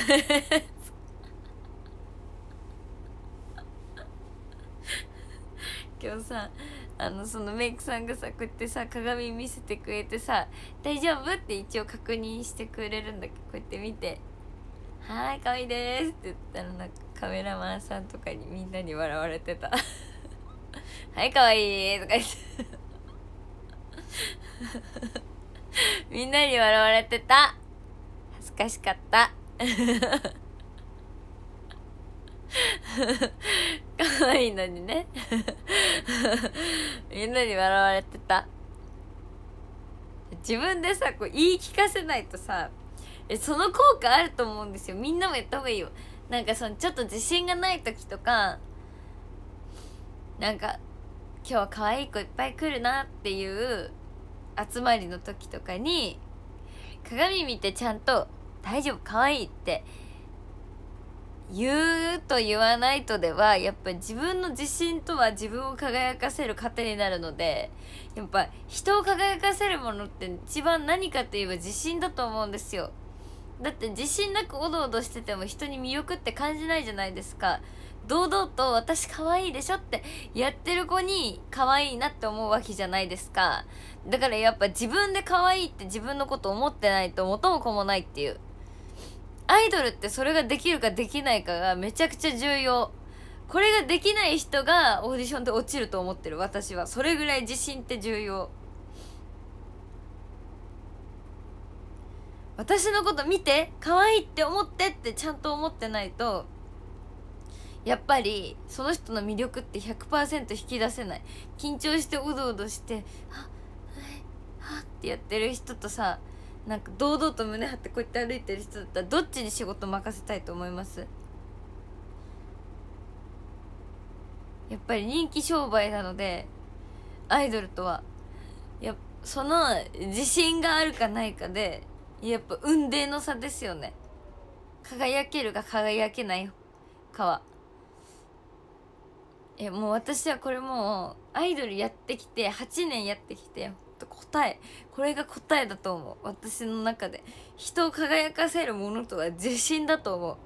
今日さあのそのメイクさんがさこうやってさ鏡見せてくれてさ「大丈夫?」って一応確認してくれるんだけ？どこうやって見て「はい可愛いです」って言ったらなんかカメラマンさんとかにみんなに笑われてた「[LAUGHS] はい可愛いとか言って。[LAUGHS] みんなに笑われてた。恥ずかしかった。[LAUGHS] 可愛いのにね。みんなに笑われてた。自分でさこう言い聞かせないとさえその効果あると思うんですよ。みんなもやった方がいいよ。なんかそのちょっと自信がない時とかなんか今日は可愛い子いっぱい来るなっていう集まりの時とかに鏡見てちゃんと「大丈夫可愛いって言うと言わないとではやっぱり自分の自信とは自分を輝かせる糧になるのでやっぱ人を輝かせるものって一番何かといえば自信だと思うんですよ。だって自信なくおどおどしてても人に魅力って感じないじゃないですか。堂々と私可愛いでしょってやってる子に可愛いなって思うわけじゃないですか。だからやっぱ自分で可愛いって自分のこと思ってないと元も子もないっていう。アイドルってそれができるかできないかがめちゃくちゃ重要。これができない人がオーディションで落ちると思ってる私は。それぐらい自信って重要。私のこと見て可愛いって思ってってちゃんと思ってないとやっぱりその人の魅力って100%引き出せない。緊張してうどうどして「はっはっ」ってやってる人とさなんか堂々と胸張ってこうやって歩いてる人だったらどっちに仕事任せたいと思います？やっぱり人気商売なのでアイドルとはやその自信があるかないかでやっぱ運命の差ですよね。輝けるか輝けないかは。えもう私はこれもうアイドルやってきて8年やってきて答えこれが答えだと思う。私の中で。人を輝かせるものとは自信だと思う。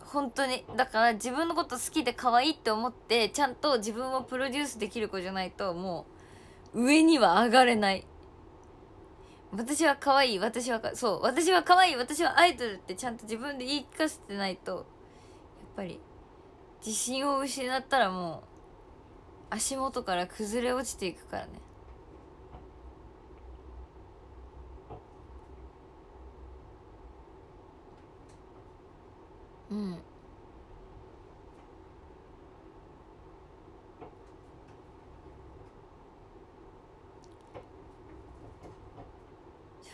本当に。だから自分のこと好きで可愛いって思ってちゃんと自分をプロデュースできる子じゃないともう上には上がれない。私は可愛い私はかそう私は可愛い私はアイドルってちゃんと自分で言い聞かせてないとやっぱり自信を失ったらもう足元から崩れ落ちていくからね。うん。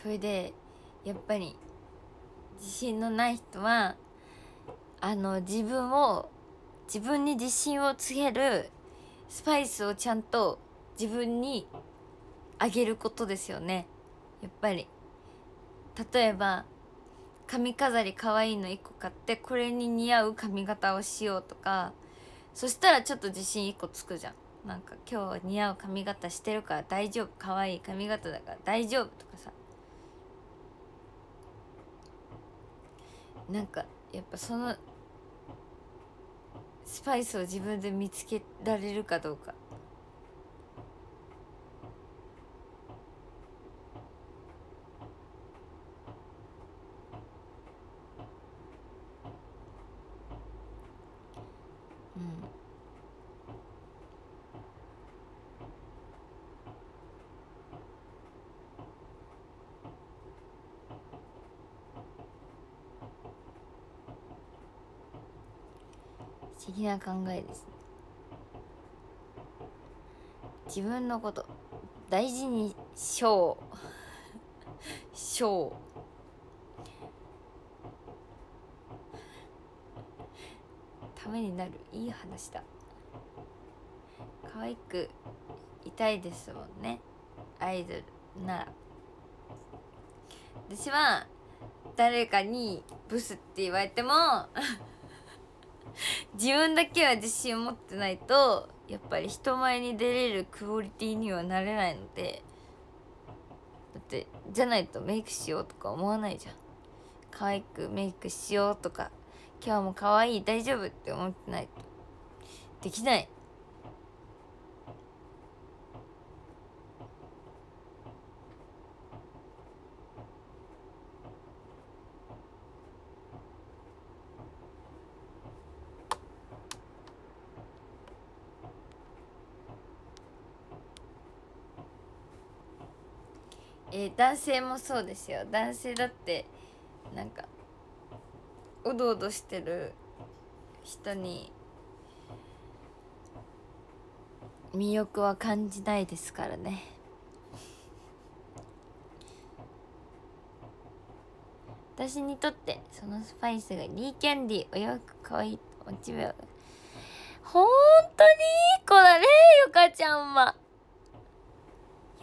それでやっぱり自信のない人はあの自分を自分に自信をつけるスパイスをちゃんと自分にあげることですよね。やっぱり。例えば髪飾り可愛いの1個買ってこれに似合う髪型をしようとかそしたらちょっと自信1個つくじゃん。なんか今日似合う髪型してるから大丈夫可愛い髪型だから大丈夫とかさ。なんかやっぱそのスパイスを自分で見つけられるかどうか。うん。思議な考えです自分のこと大事にしょう。[LAUGHS] しょう。ためになる。いい話だ。可愛くいたいですもんね。アイドルなら。私は誰かにブスって言われても [LAUGHS] [LAUGHS] 自分だけは自信持ってないとやっぱり人前に出れるクオリティにはなれないのでだってじゃないとメイクしようとか思わないじゃん。可愛くメイクしようとか今日も可愛い大丈夫って思ってないとできない。えー、男性もそうですよ。男性だってなんかおどおどしてる人に魅力は感じないですからね。私にとってそのスパイスがリーキャンディーお洋服かわいいとモチベほ本当にいい子だねゆかちゃんは。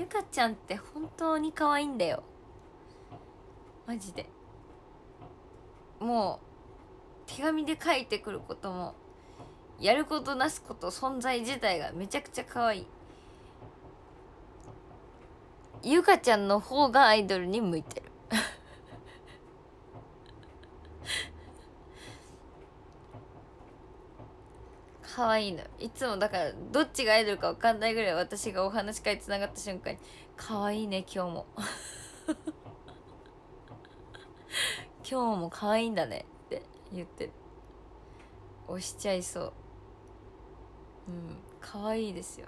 かちゃんって本当に可愛いんだよ。マジで。もう手紙で書いてくることもやることなすこと存在自体がめちゃくちゃ可愛い。ゆかちゃんの方がアイドルに向いてる。可愛いの。いつもだからどっちがアイドルか分かんないぐらい私がお話し会つながった瞬間に「可愛いね今日も」[LAUGHS] 今日も可愛いんだねって言ってる押しちゃいそう。うん可愛いですよ。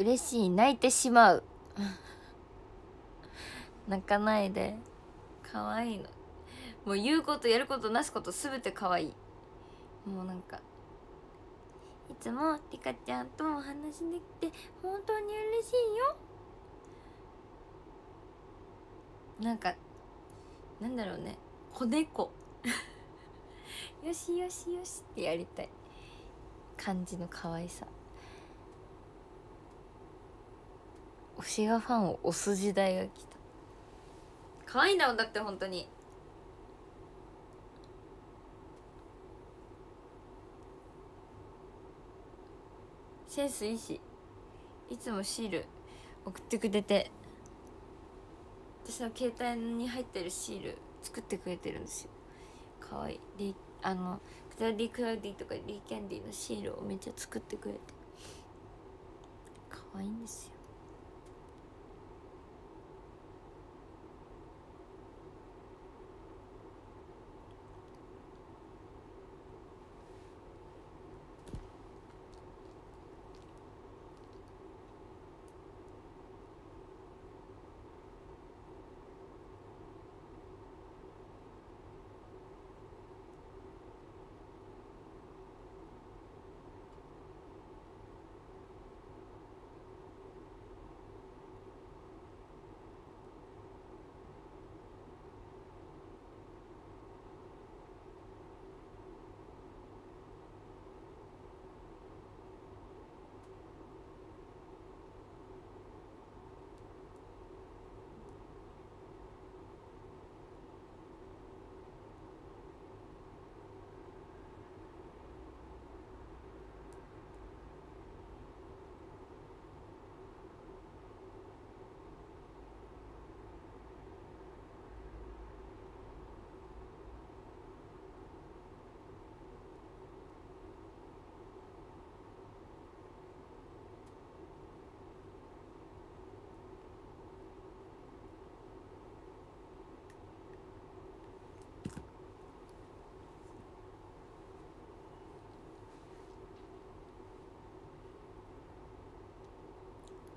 嬉しい泣いてしまう。[LAUGHS] 泣かないで。可愛いの。もう言うことやることなすこと全て可愛い。もうなんかいつもリカちゃんとお話できて本当に嬉しいよ。なんかなんだろうね。子猫。[LAUGHS] よしよしよしってやりたい。感じの可愛さ。推しがファンを押す時代が来た。可愛いんだもんだって本当に。センスいいしいつもシール送ってくれて。私の携帯に入ってるシール作ってくれてるんですよ。かわい。いあのクラディクラディとかリーキャンディのシールをめっちゃ作ってくれて。かわいいんですよ。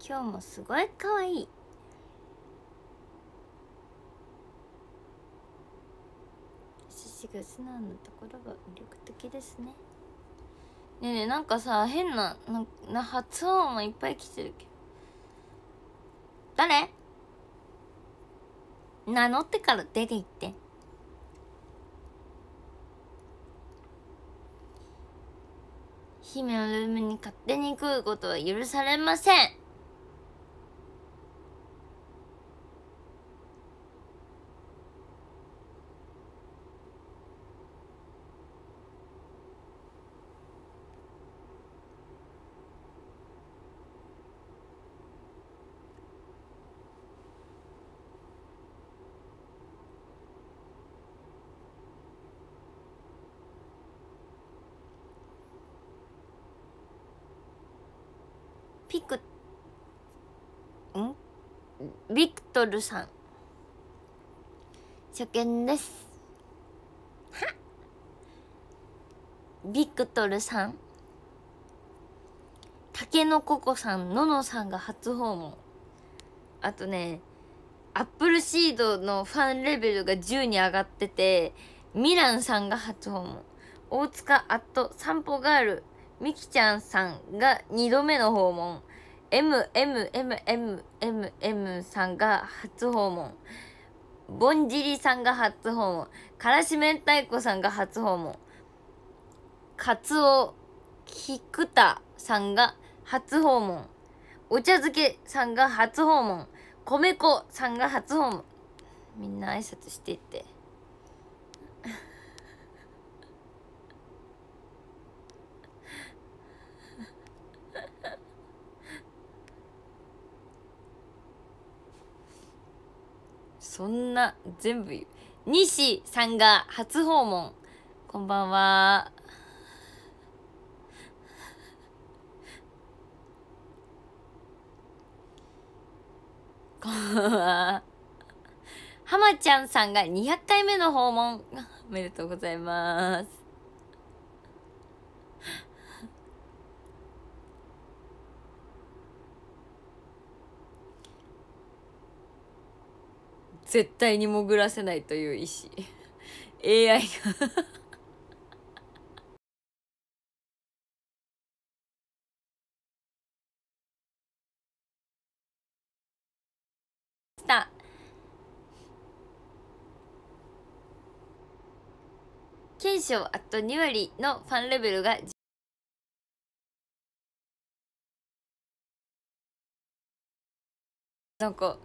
今日もすごい可愛い。獅子が素直なところが魅力的ですね。ねえねえなんかさ変ななな発音もいっぱい来てるけど。誰？名乗ってから出て行って。姫のルームに勝手に来ることは許されません。ピクん？ビクトルさん。初見です。はビクトルさん。竹の子子さんののさんが初訪問。あとねアップルシードのファンレベルが10に上がっててミランさんが初訪問。大塚アット散歩ガール。みきちゃんさんが2度目の訪問。MMMMMM さんが初訪問。ぼんじりさんが初訪問。からし明太子さんが初訪問。かつお菊田さんが初訪問。お茶漬けさんが初訪問。米粉さんが初訪問。みんな挨拶していって。そんな全部言う。西さんが初訪問。こんばんは。こんばんは。浜ちゃんさんが200回目の訪問。[LAUGHS] おめでとうございます。絶対に潜らせないという意志 AI が。た。検証あと2割のファンレベルがなんか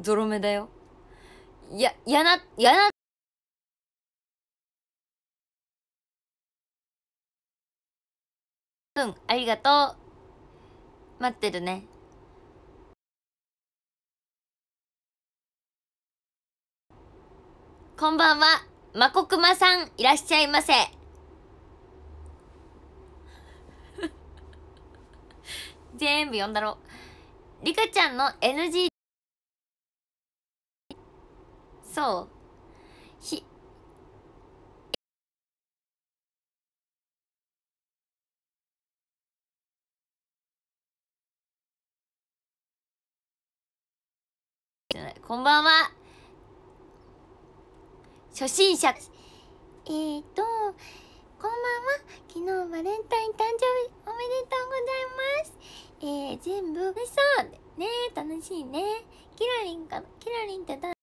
ゾロ目だよ。や、やな、やな、うん、ありがとう。待ってるね。こんばんは、まこくまさん、いらっしゃいませ。[LAUGHS] 全部読んだろ。りかちゃんの NG そう。ひこんばんは。初心者。えーとこんばんは。昨日バレンタイン誕生日おめでとうございます。えー、全部。そう。ね楽しいね。キラリンかキラリンって誰？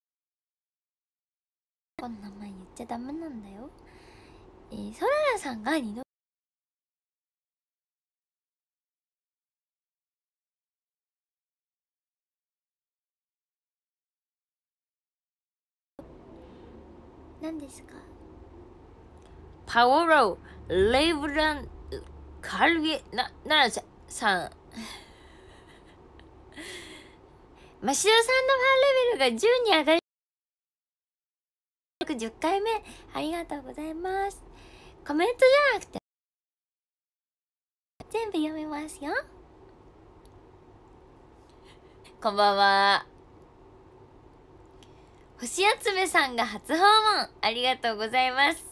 この名前言っちゃダメなんだよ。えー、ソララさんが二度。何ですか？パオロレイブランカルゲなならさんマシロさんのファンレベルが10に上がる10回目ありがとうございますコメントじゃなくて全部読みますよこんばんは星集めさんが初訪問ありがとうございます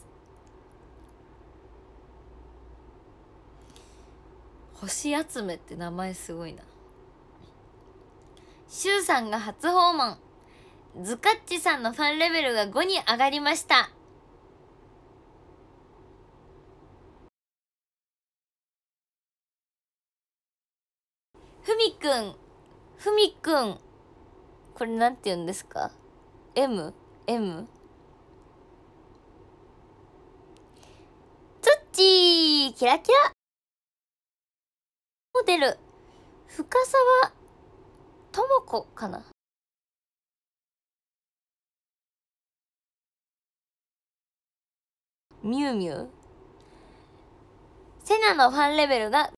星集めって名前すごいなシュウさんが初訪問ズカッチさんのファンレベルが5に上がりましたふみくんふみくんこれなんて言うんですか ?M?M? ツッチーキラキラモデル深沢とも子かな？ミュウミュウ。セナのファンレベルが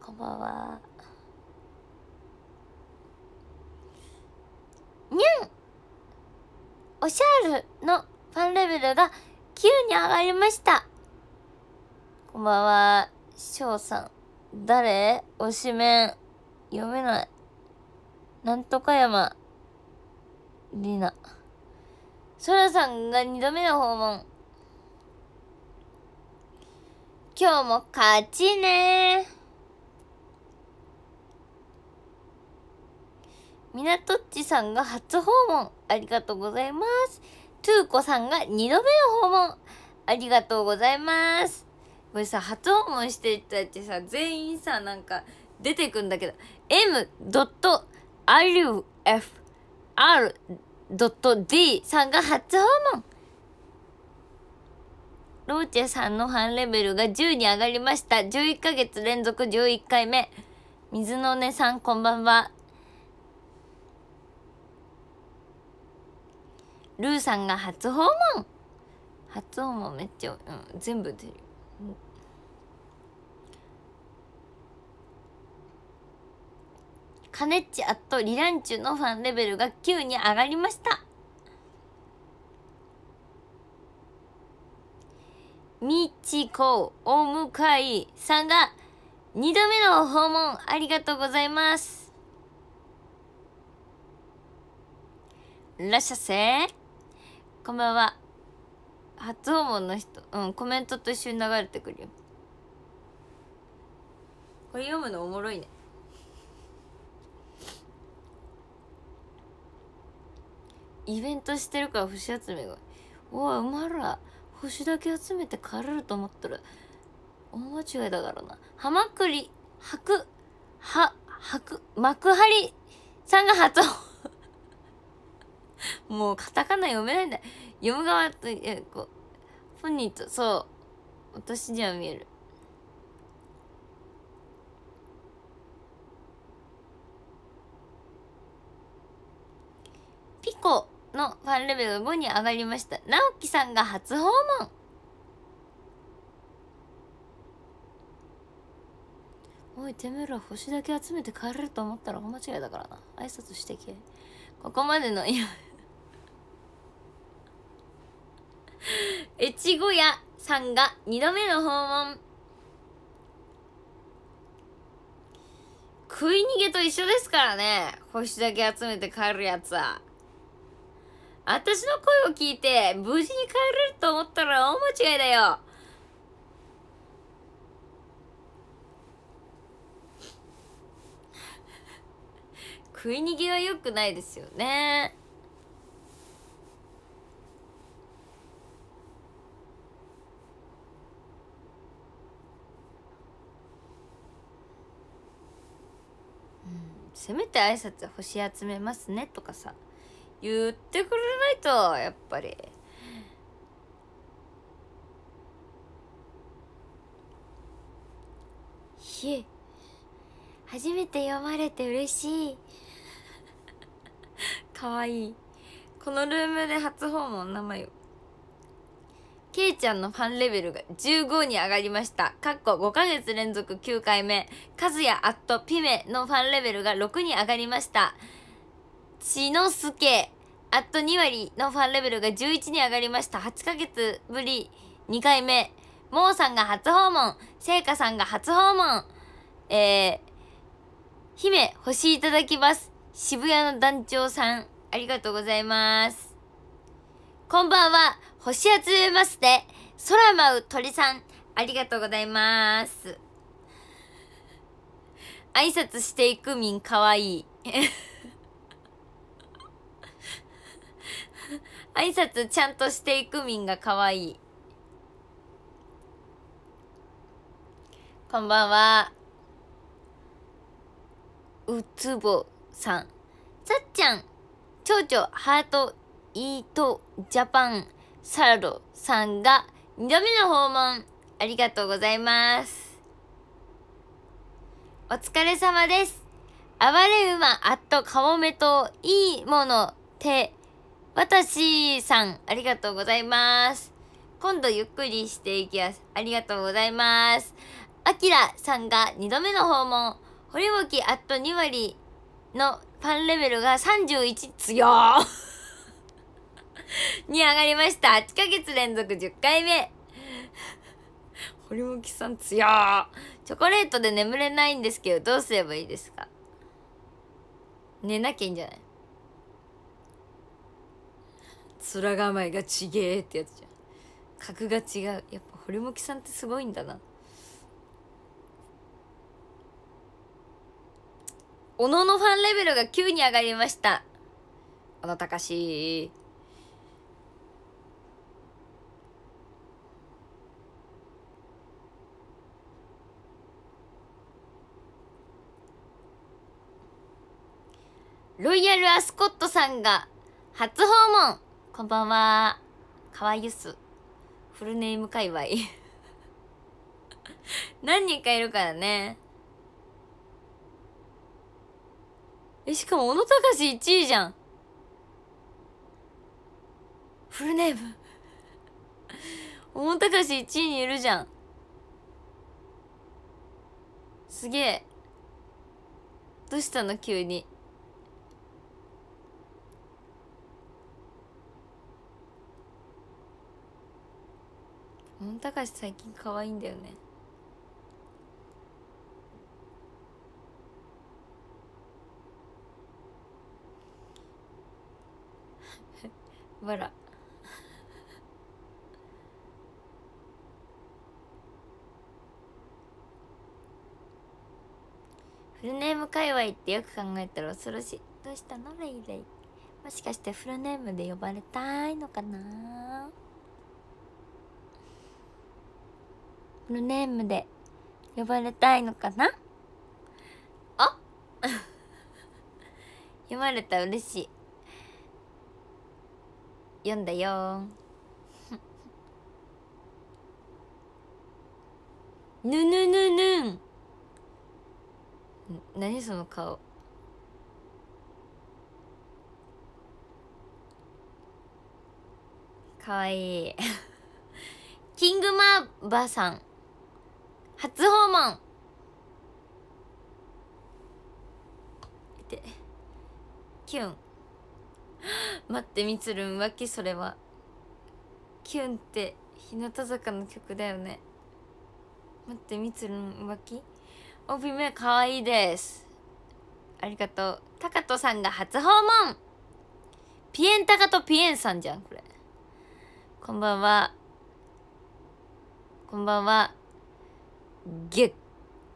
こんばんは。にゃんおしゃるのファンレベルが9に上がりました。こんばんは。しょうさん。誰？おしめん読めない。なんとか山。りなそらさんが2度目の訪問。今日も勝ちね。みなとっちさんが初訪問。ありがとうございます。トゥーコさんが2度目の訪問。ありがとうございます。これさ初訪問してる人たちさ全員さなんか出てくんだけど。M.rufr M.RFR.D さんが初訪問ローチェさんのファンレベルが10に上がりました。11ヶ月連続11回目。水の音さんこんばんは。ルーさんが初訪問初訪問めっちゃ、うん、全部出る。カネッチアットリランチュのファンレベルが9に上がりました。みちこおむかいさんが2度目の訪問ありがとうございます。らっしゃせ。こんばんは。初訪問の人、うん、コメントと一緒に流れてくるよ。これ読むのおもろいね。イベントしてるから節集めが。おい、お前ら。星だけ集めて帰れると思ったら大間違いだからな。はまくりはくははく幕張さんが発音 [LAUGHS] もうカタカナ読めないんだ。読む側とえこう本人とそう。私には見える。ピコ。のファンレベルが5に上がりました。直樹さんが初訪問。おいてめえら星だけ集めて帰れると思ったら大間違いだからな。挨拶してけ。ここまでのいや越後屋さんが2度目の訪問。食い逃げと一緒ですからね。星だけ集めて帰るやつは。私の声を聞いて無事に帰れると思ったら大間違いだよ。食い逃げは良くないですよね。せめて挨拶星集めますねとかさ。言ってくれないとやっぱりひえ初めて読まれて嬉しい [LAUGHS] かわいいこのルームで初訪問名前をけいちゃんのファンレベルが15に上がりました。かっこ5ヶ月連続9回目。かずやアットピメのファンレベルが6に上がりました。ちのすけ、あっと2割のファンレベルが11に上がりました。8ヶ月ぶり2回目。もうさんが初訪問。せいかさんが初訪問。えー、姫、星いただきます。渋谷の団長さん、ありがとうございます。こんばんは、星集めますで、空舞う鳥さん、ありがとうございます。挨拶していくみんかわいい。挨拶ちゃんとしていくみんが可愛い。こんばんは。うつぼさん。さっちゃん蝶々ハートイートジャパンサラドさんが2度目の訪問。ありがとうございます。お疲れ様です。暴れ馬あっとかもめといいものて私さん、ありがとうございます。今度ゆっくりしていきます。ありがとうございます。あきらさんが2度目の訪問。堀木あっと2割のファンレベルが31、強 [LAUGHS] に上がりました。8ヶ月連続10回目。堀木さん強チョコレートで眠れないんですけど、どうすればいいですか？寝なきゃいいんじゃない？面構えがちげえってやつじゃん格が違うやっぱ堀本さんってすごい。んだな小野のファンレベルが9に上がりました小野隆ロイヤルアスコットさんが初訪問こんばんは。かわゆす。フルネーム界隈。[LAUGHS] 何人かいるからね。えしかも小野隆1位じゃん。フルネーム。小野隆1位にいるじゃん。すげえ。どうしたの？急に。小野隆最近可愛いんだよね。わらフルネーム界隈ってよく考えたら恐ろしい。どうしたの？レイレイ。もしかしてフルネームで呼ばれたいのかな？フルネームで呼ばれたいのかな？あ？[LAUGHS] 読まれた嬉しい。読んだよ。[LAUGHS] ぬぬぬぬん。何その顔？かわいい。[LAUGHS] キングマーバさん。初訪問。てキュン。[GASPS] 待ってみつるん浮気それは。キュンって日向坂の曲だよね。待ってみつるん浮気？帯目かわいいです。ありがとう。タカトさんが初訪問。ピエンタカとピエンさんじゃんこれ。こんばんは。こんばんは。月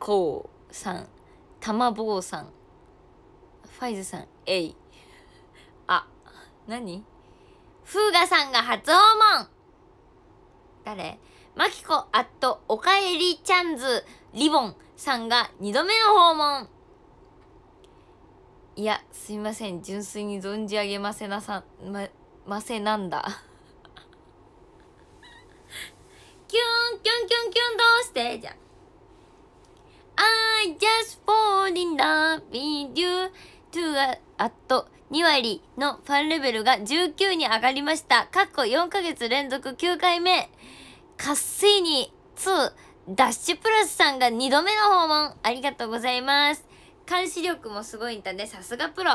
光さんたまぼうさんファイズさんえいあ何？フーガさんが初訪問。誰？マキコアットおかえりチャンズリボンさんが2度目の訪問。いやすいません。純粋に存じ上げませなさまませなんだ。キュンキュンキュンキュンどうして？じゃん I just fall in love with you to at 2割のファンレベルが19に上がりました。過去4ヶ月連続9回目。カッセイニ2ダッシュプラスさんが2度目の訪問。ありがとうございます。監視力もすごいんだね。さすがプロ。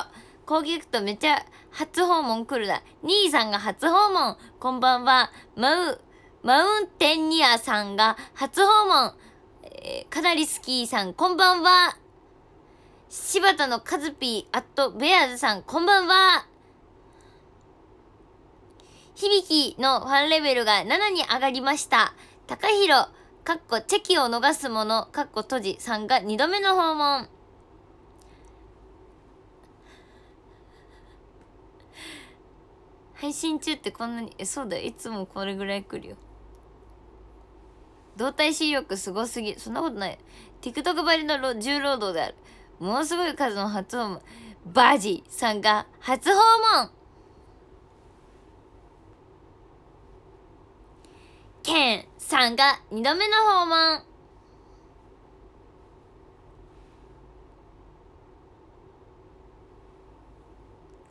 攻撃とめっちゃ初訪問来るだ。兄さんが初訪問。こんばんは。マウ、マウンテンニアさんが初訪問。えー、かなりスキーさん、こんばんは。柴田のカズピー、アットベアーズさん、こんばんは。響きのファンレベルが7に上がりました。高弘、かっこチェキを逃す者、かっこ閉じさんが2度目の訪問。配信中ってこんなに、え、そうだよ。いつもこれぐらい来るよ。動体視力すごすぎ。そんなことない。TikTok ばりの重労働である。ものすごい数の初訪問。バジさんが初訪問ケンさんが二度目の訪問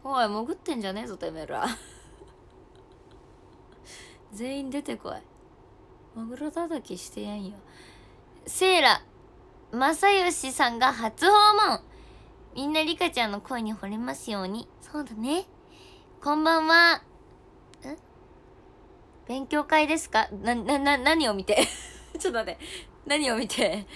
おい潜ってんじゃねえぞてめえら [LAUGHS] 全員出てこいマグロ叩きしてやんよ。セーラ正義さんが初訪問。みんなリカちゃんの声に惚れますように。そうだね。こんばんは。ん勉強会ですか？な、な、な、何を見て？[LAUGHS] ちょっと待って。何を見て？[LAUGHS]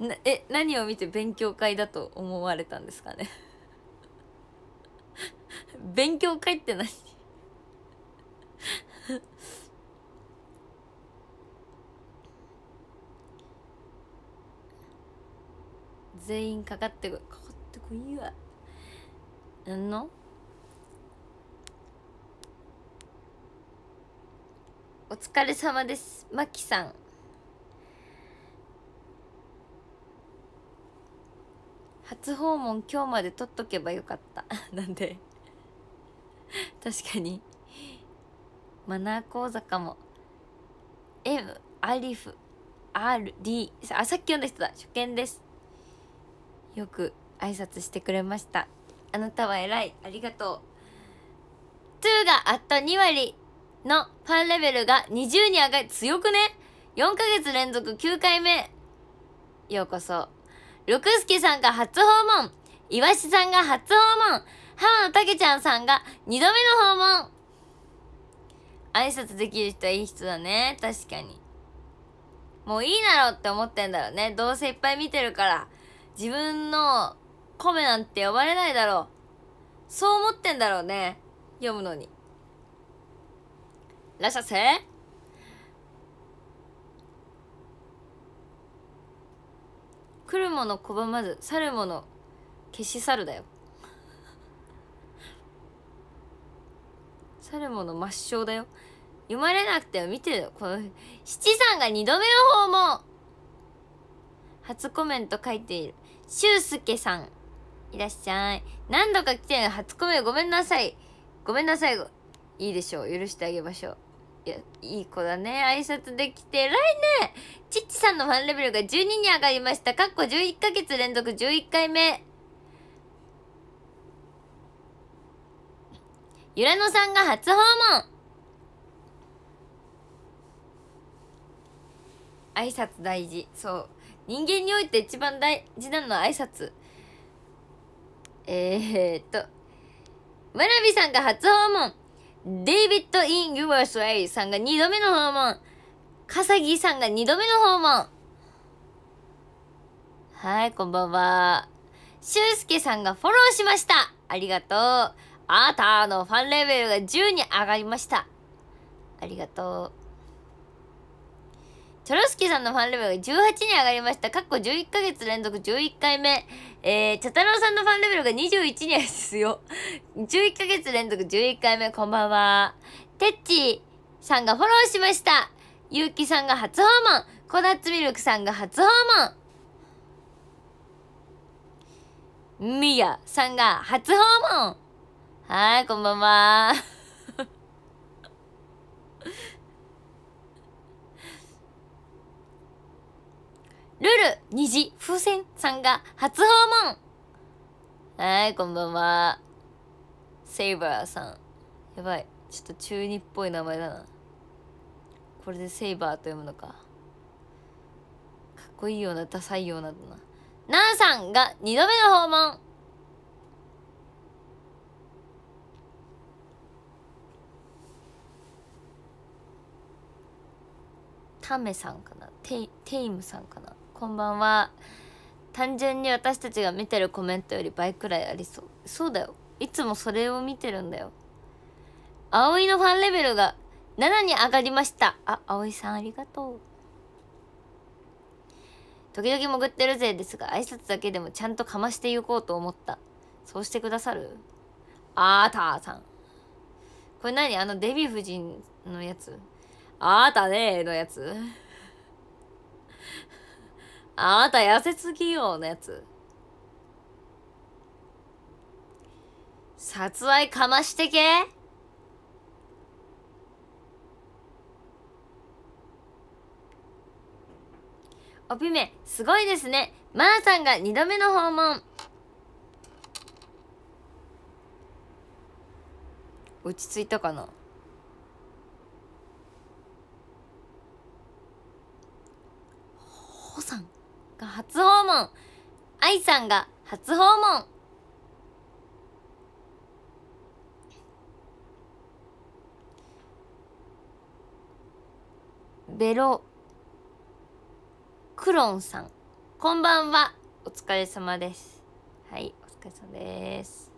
なえ何を見て？勉強会だと思われたんですかね？[LAUGHS] 勉強会って何？全員かかってこいかかってこいわ。なんの？お疲れ様です。マキさん。初訪問今日まで取っとけばよかった。[LAUGHS] なんで？[LAUGHS] 確かに。マナー講座かも。M アリフ RD あさっき読んだ人だ。初見です。よく挨拶してくれました。あなたは偉い。ありがとう。2があっと2割のファンレベルが20に上がり強くね。4ヶ月連続9回目。ようこそ。六助さんが初訪問。岩しさんが初訪問。浜野たけちゃんさんが2度目の訪問。挨拶できる人はいい人だね。確かに。もういいだろうって思ってんだろうね。どうせいっぱい見てるから。自分の米なんて呼ばれないだろう。そう思ってんだろうね。読むのに。らっしゃせ。来るもの拒まず去るもの消し去るだよ。去るもの抹消だよ。読まれなくても見てるこの七さんが二度目の訪問初コメント書いている。しゅうすけさんいらっしゃい。何度か来てる初コメごめんなさい。ごめんなさい。いいでしょう。許してあげましょう。いやいい子だね。挨拶できて。偉いねチッチさんのファンレベルが12に上がりました。かっこ11ヶ月連続11回目。ゆらのさんが初訪問。挨拶大事。そう。人間において一番大事なのは挨拶。えー、っとわらびさんが初訪問。 David in USA さんが2度目の訪問。笠木さんが2度目の訪問。はいこんばんは。しゅうすけさんがフォローしました。ありがとう。あーたのファンレベルが10に上がりました。ありがとう。チョロスキさんのファンレベルが18に上がりました。かっこ11ヶ月連続11回目。えー、チャタロウさんのファンレベルが21にですよ。11ヶ月連続11回目、こんばんは。てっちーさんがフォローしました。ゆうきさんが初訪問。コナッツミルクさんが初訪問。みやさんが初訪問。はい、こんばんは。ルル虹風船さんが初訪問はい、こんばんは。セイバーさん。やばい。ちょっと中二っぽい名前だな。これでセイバーと読むのか。かっこいいような、ダサいようなだな。ナンさんが2度目の訪問タメさんかなテイテイムさんかなこんばんは。単純に私たちが見てるコメントより倍くらいありそう。そうだよ。いつもそれを見てるんだよ。葵のファンレベルが7に上がりました。あ葵さんありがとう。時々潜ってるぜですが挨拶だけでもちゃんとかましていこうと思った。そうしてくださる？あーたーさん。これ何？あのデヴィ夫人のやつ？あーたねーのやつ？あなた痩せすぎよのやつ。殺害かましてけおぴめ、すごいですね。まー、さんが2度目の訪問。落ち着いたかなほさん。が初訪問。愛さんが初訪問。ベロ。クロンさん。こんばんは。お疲れ様です。はいお疲れ様です。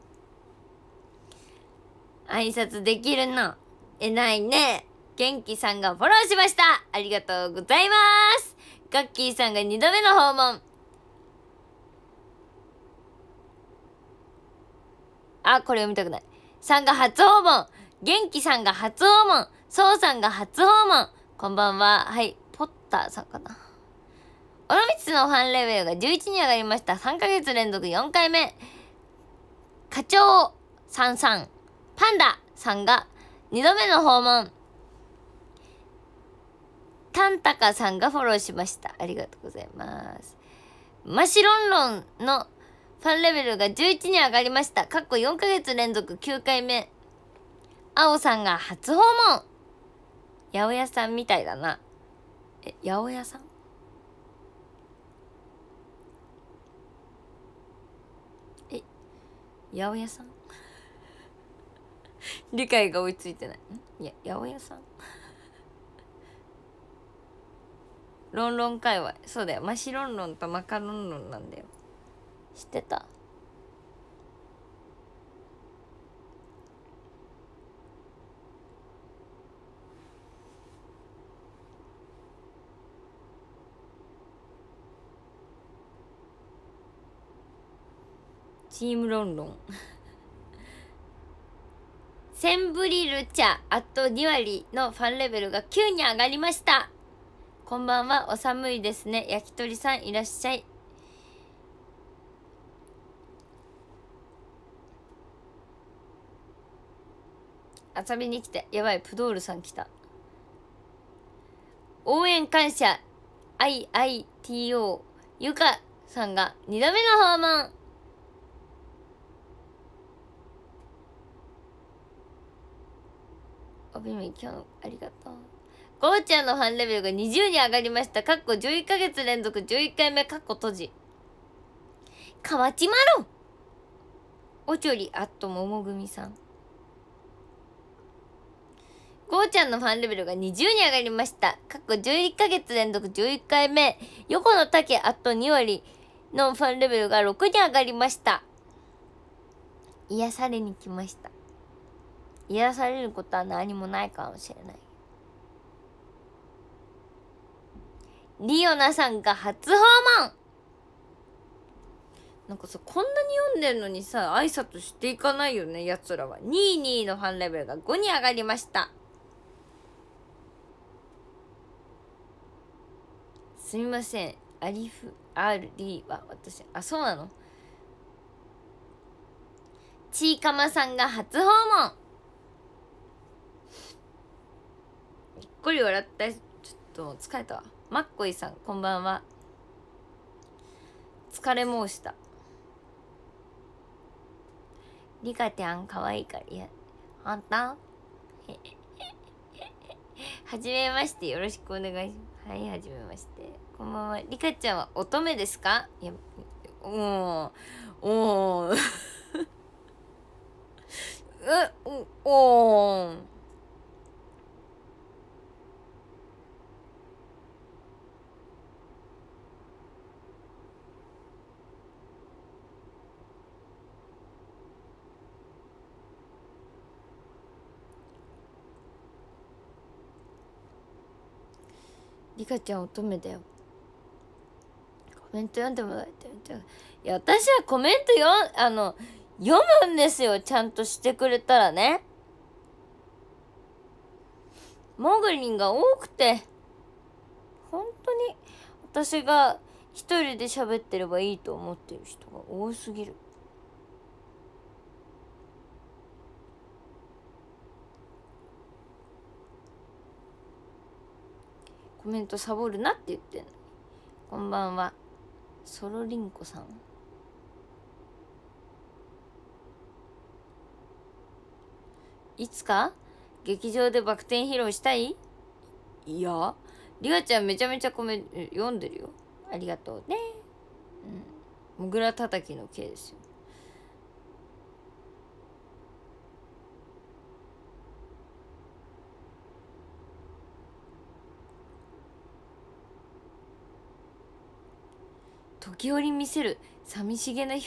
挨拶できるの。えないね。元気さんがフォローしました。ありがとうございます。ガッキーさんが2度目の訪問あ、これ読みたくない。さんが初訪問元気さんが初訪問そうさんが初訪問こんばんは。はい、ポッターさんかな。尾道のファンレベルが11に上がりました。3ヶ月連続4回目。課長さんさん、パンダさんが2度目の訪問。タンタカさんがフォローしました。ありがとうございます。マシロンロンのファンレベルが11に上がりました。かっこ4ヶ月連続9回目。青さんが初訪問八百屋さんみたいだな。え、八百屋さん？え、八百屋さん？[LAUGHS] 理解が追いついてない。いや、八百屋さんロンロン界隈。そうだよ。マシロンロンとマカロンロンなんだよ。知ってた？チームロンロンセンブリル茶あと2割のファンレベルが9に上がりましたこんばんは。お寒いですね。焼き鳥さんいらっしゃい。遊びに来て。やばいプドールさん来た。応援感謝。IITO ゆかさんが2度目の訪問。おびみ今日ありがとう。ゴーちゃんのファンレベルが20に上がりましたかっこ11ヶ月連続11回目かっこ閉じ河内マロンおちょりあっとももぐみさんこうちゃんのファンレベルが20に上がりました。過去11ヶ月連続11回目。横の竹あと2割のファンレベルが6に上がりました。癒されに来ました。癒されることは何もないかもしれない。リオナさんが初訪問。なんかさ、こんなに読んでんのにさ、挨拶していかないよね、奴らは。22のファンレベルが5に上がりました。すみません。アリフ RD は私。あそうなの？ちいかまさんが初訪問。にっこり笑った。ちょっと疲れたわ。マッコイさんこんばんは。疲れ申した。リカちゃんかわいいからいやあんた？[LAUGHS] はじめましてよろしくお願いします。はいはじめまして。こんばんは。リカちゃんは乙女ですか？いや、おー、おー。[LAUGHS] え、お、おリカちゃん乙女だよコ。メント読んでもらいたい。いや、私はコメントよ、あの、読むんですよ。ちゃんとしてくれたらね。モグリンが多くて、本当に私が一人で喋ってればいいと思ってる人が多すぎる。コメントサボるなって言ってんの。こんばんは。ソロリンコさん。いつか？劇場でバク転披露したい？いや。リアちゃんめちゃめちゃコメ読んでるよ。ありがとうね。うん。もぐらたたきの刑ですよ。時折見せる。寂しげな表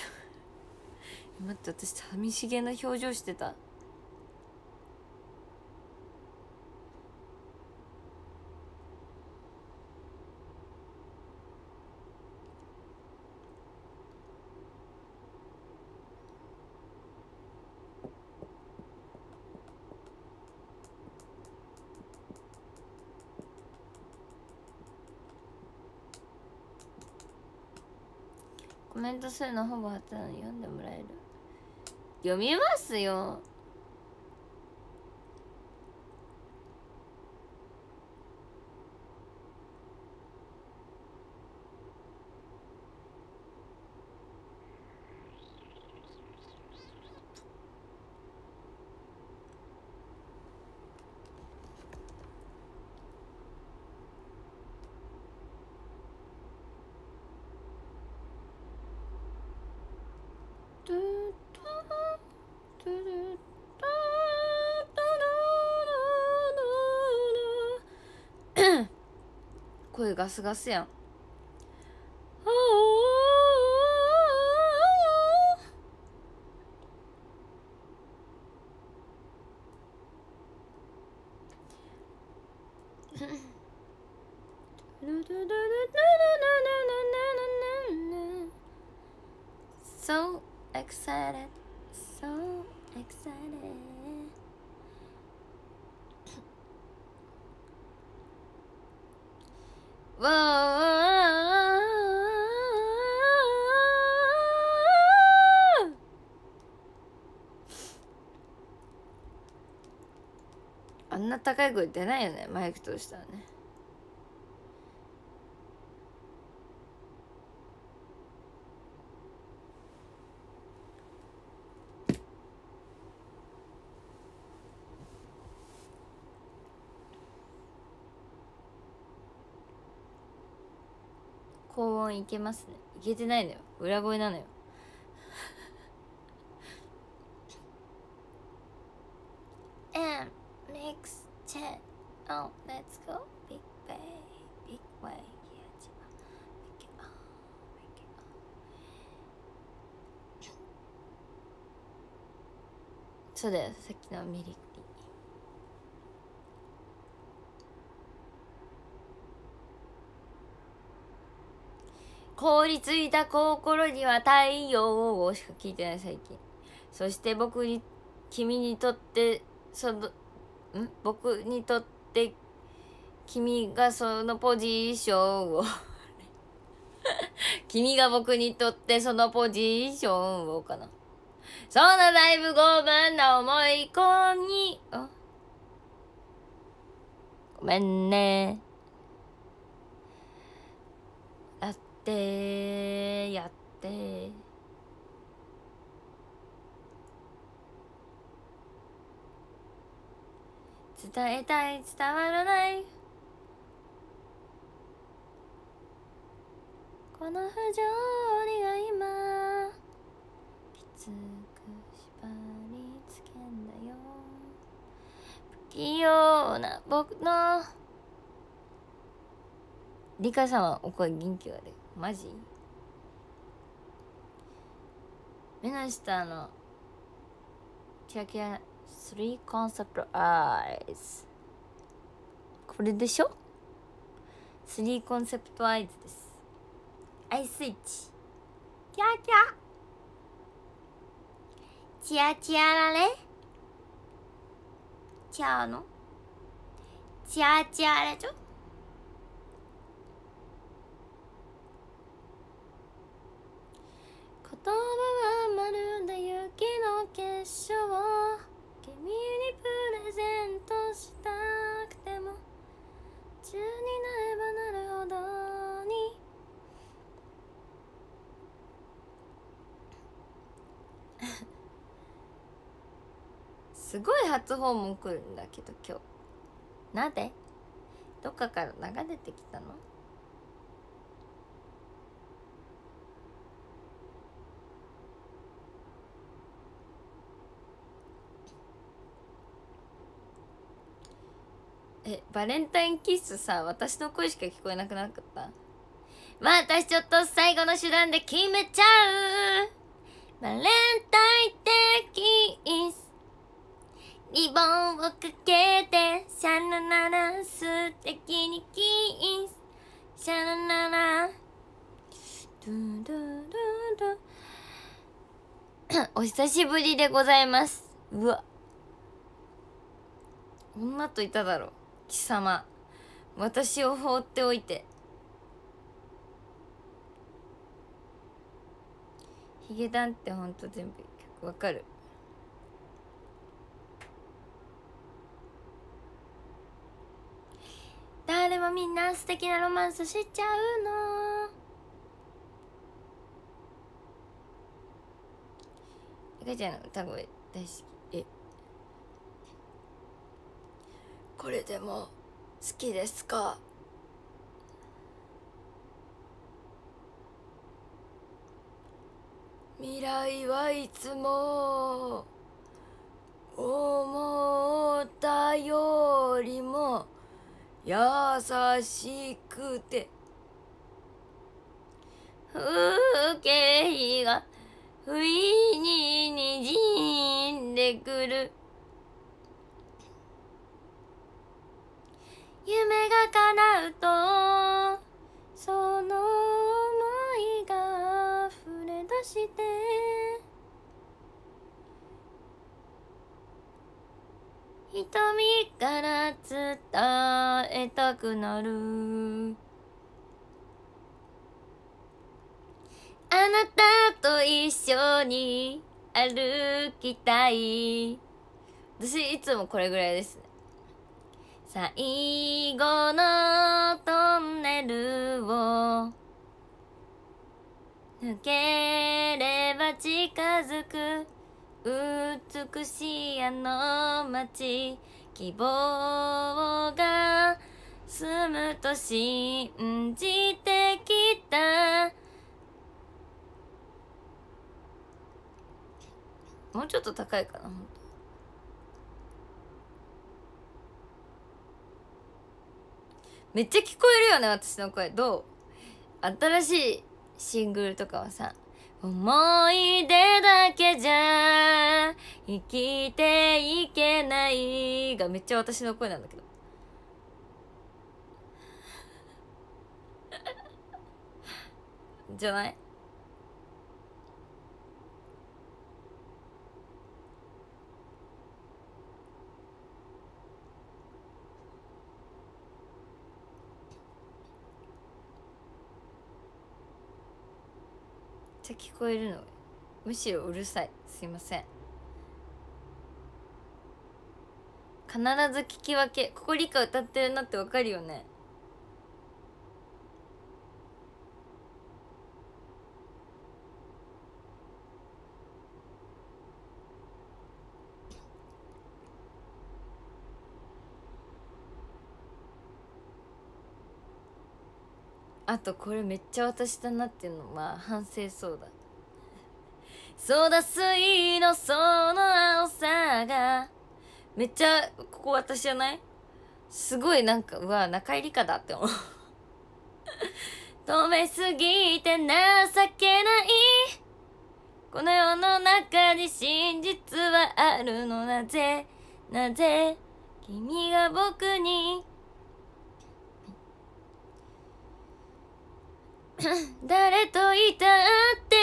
[LAUGHS] 待って私寂しげな表情してた。ントするのほぼ初なのに読んでもらえる。読みますよトゥトゥトゥルトゥルルルルガスガスやん。高い声出ないよねマイク通したらね。高音いけますね。いけてないのよ。裏声なのよ And mix chat Oh let's go big bay big way いや違う Make it on Make it on そうだよさっきのミリ凍りついた心には太陽をしか聞いてない最近そして僕に君にとってそのん？僕にとって君がそのポジションを。[LAUGHS] 君が僕にとってそのポジションをかな。そのだいぶ傲慢な思い込み。ごめんね。やってやって。伝えたい伝わらない。この不条理が今きつく器用な僕の。リカさんはお声元気が出るマジ？目の下のキラキラ3コンセプトアイズ。これでしょ？3コンセプトアイズです。アイスイッチ。キャキャチアチアラレチャーのチアチアレチョ？言葉はまるで雪の結晶君にプレゼントしたくても。中になればなるほどに。[LAUGHS] すごい初訪問来るんだけど今日。なんで？どっかから流れてきたの？えバレンタインキッスさ私の声しか聞こえなくなかった？まあ私ちょっと最後の手段で決めちゃう。バレンタインデーキッス。リボンをかけてシャラララ素敵にキッスシャラララ。ドゥドゥドゥドゥ [COUGHS] お久しぶりでございます。うわ。女といただろう。貴様。私を放っておいて。ヒゲダンってほんと全部。わかる。誰もみんな素敵なロマンスしちゃうの。赤ちゃんの歌声大好き。え？これでも好きですか？未来はいつも思ったよりも優しくて。風景が不意ににじんでくる。夢が叶うとその想いが溢れ出して。瞳から伝えたくなる。あなたと一緒に歩きたい。私いつもこれぐらいですね。最後のトンネルを抜ければ近づく。美しいあの街希望が住むと信じてきた。もうちょっと高いかな本当。めっちゃ聞こえるよね私の声。どう？新しいシングルとかはさ。思い出だけじゃ生きていけないがめっちゃ私の声なんだけど。[LAUGHS] じゃない？ちゃ聞こえるの。むしろうるさい。すいません。必ず聞き分け。ここ理科歌ってるなってわかるよね。あとこれめっちゃ私だなっていうのは反省そうだ。そうだ水のその青さが。めっちゃここ私じゃない？すごいなんかうわ中入りかだって思う。止めすぎて情けない。この世の中に真実はあるのなぜ？なぜ？君が僕に [COUGHS] 誰といたって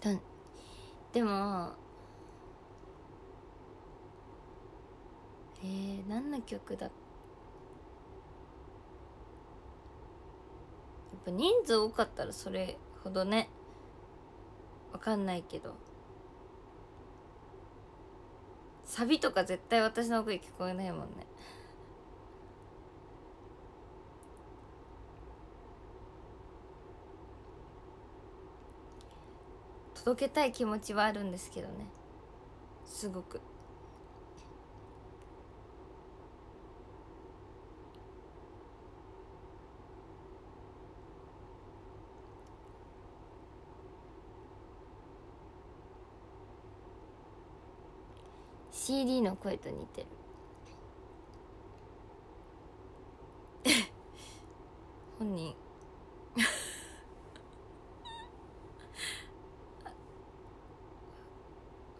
だでもえー、何の曲だやっぱ人数多かったらそれほどねわかんないけど。サビとか絶対私の声聞こえないもんね。届けたい気持ちはあるんですけどね。すごく。CD の声と似てる。[LAUGHS] 本人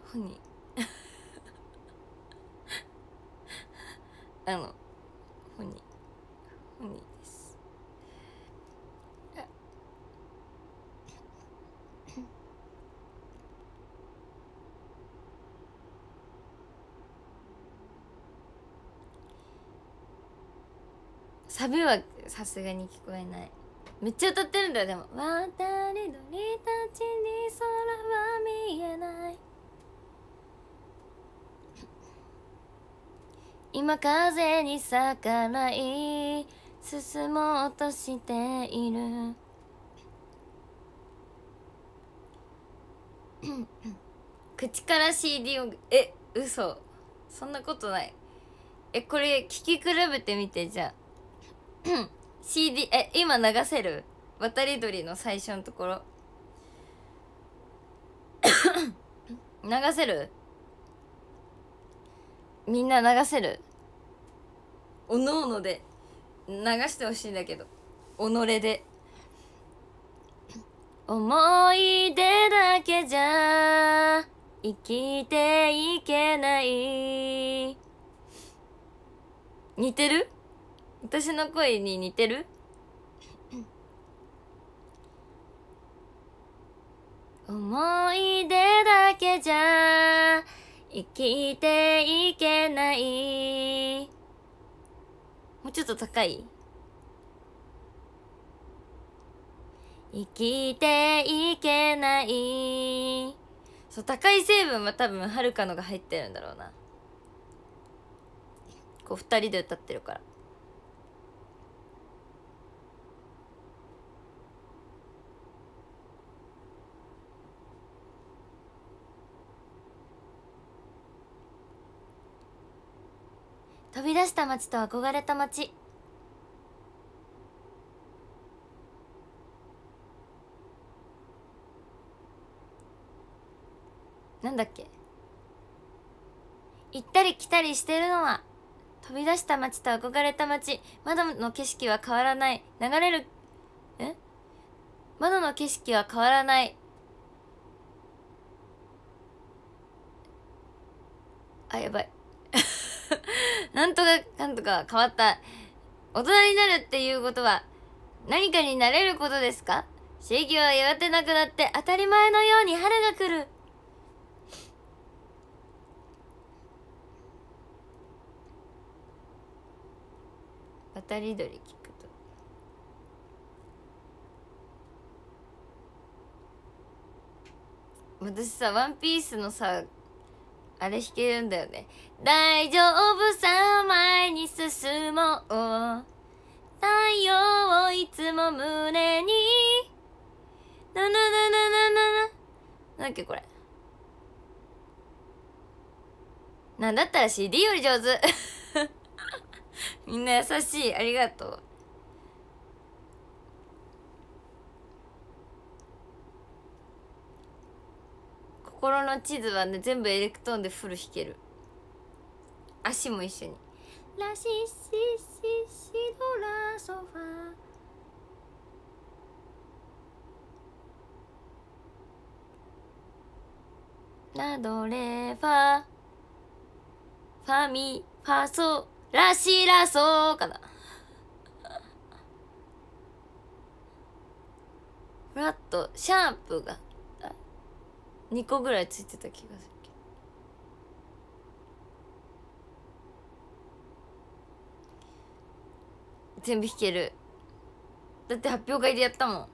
本人いですサビはさすがに聞こえない。めっちゃ歌ってるんだよ。でも「渡り鳥たちに空は見えない」今風に逆らい進もうとしている。[COUGHS] 口から CD をえ嘘。そんなことない。えこれ聞き比べてみてじゃあ。CD え今流せる？渡り鳥の最初のところ。[COUGHS] 流せる？みんな流せる？おのおので。流してほしいんだけど。己で。思い出だけじゃ生きていけない。似てる？私の声に似てる？[LAUGHS] 思い出だけじゃ生きていけない。もうちょっと高い？生きていけない。そう高い成分は多分はるかのが入ってるんだろうな。こう二人で歌ってるから飛び出した街と憧れた街。なんだっけ？行ったり来たりしてるのは飛び出した街と憧れた街。窓の景色は変わらない。流れるえ？窓の景色は変わらない。あやばい。なんとかかんとか変わった。大人になるっていうことは何かになれることですか？刺激はやがてなくなって当たり前のように春が来る。渡り鳥聞くと。私さ「ワンピースのさあれ弾けるんだよね。大丈夫さ、前に進もう。太陽をいつも胸に。ななななななな。なんだっけこれ。なんだったら CD より上手。[LAUGHS] みんな優しい。ありがとう。心の地図はね全部エレクトーンでフル弾ける。足も一緒に。ラシシシシドラソファラドレファファミファソラシラソかな。フラットシャープが2個ぐらいついてた気がするけど。全部弾ける。だって発表会でやったもん。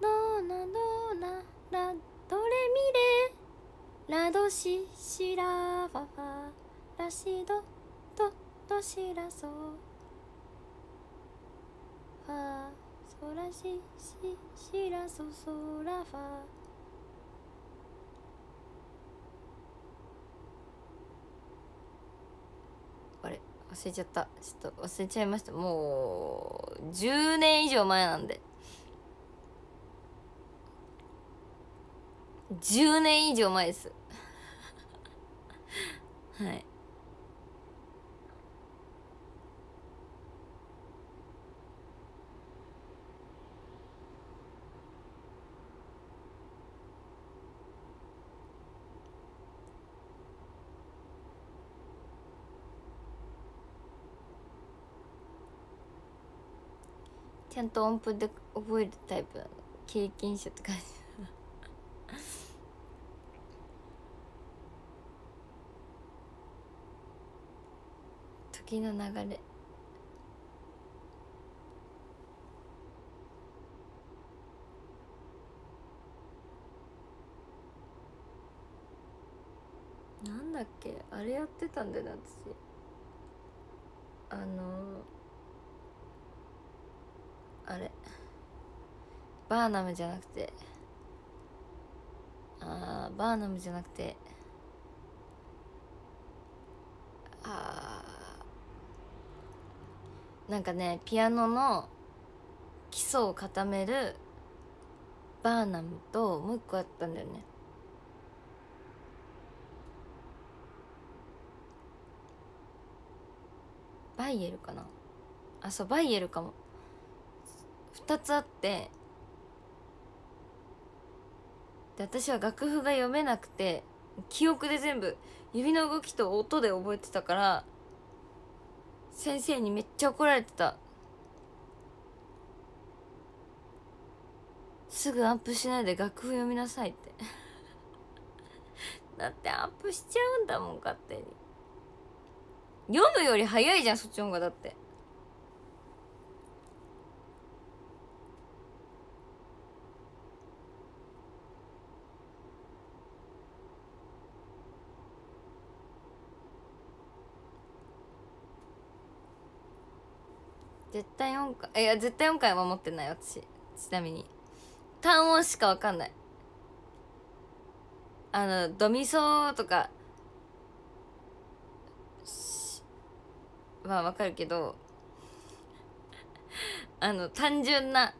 ドーナドーナラドレミレラドシシラファファ。ラシドドドシラソファ。ソラシシシラソソラファあれ忘れちゃった。ちょっと忘れちゃいました。もう10年以上前なんで。10年以上前です。[LAUGHS] はい。ちゃんと音符で覚えるタイプなの経験者って感じ。時の流れ。なんだっけ？あれやってたんだよな私。あのあれ。バーナムじゃなくて。あーバーナムじゃなくて。あー。なんかねピアノの基礎を固めるバーナムともう一個あったんだよね。バイエルかな？あそうバイエルかも。2つあってで私は楽譜が読めなくて記憶で全部指の動きと音で覚えてたから先生にめっちゃ怒られてた。すぐアップしないで楽譜読みなさいって。[LAUGHS] だってアップしちゃうんだもん勝手に。読むより早いじゃんそっちの方がだって。絶対音階いや絶対音階は持ってない私。ちなみに。単音しかわかんない。あのドミソとかはわかるけど [LAUGHS] あの単純な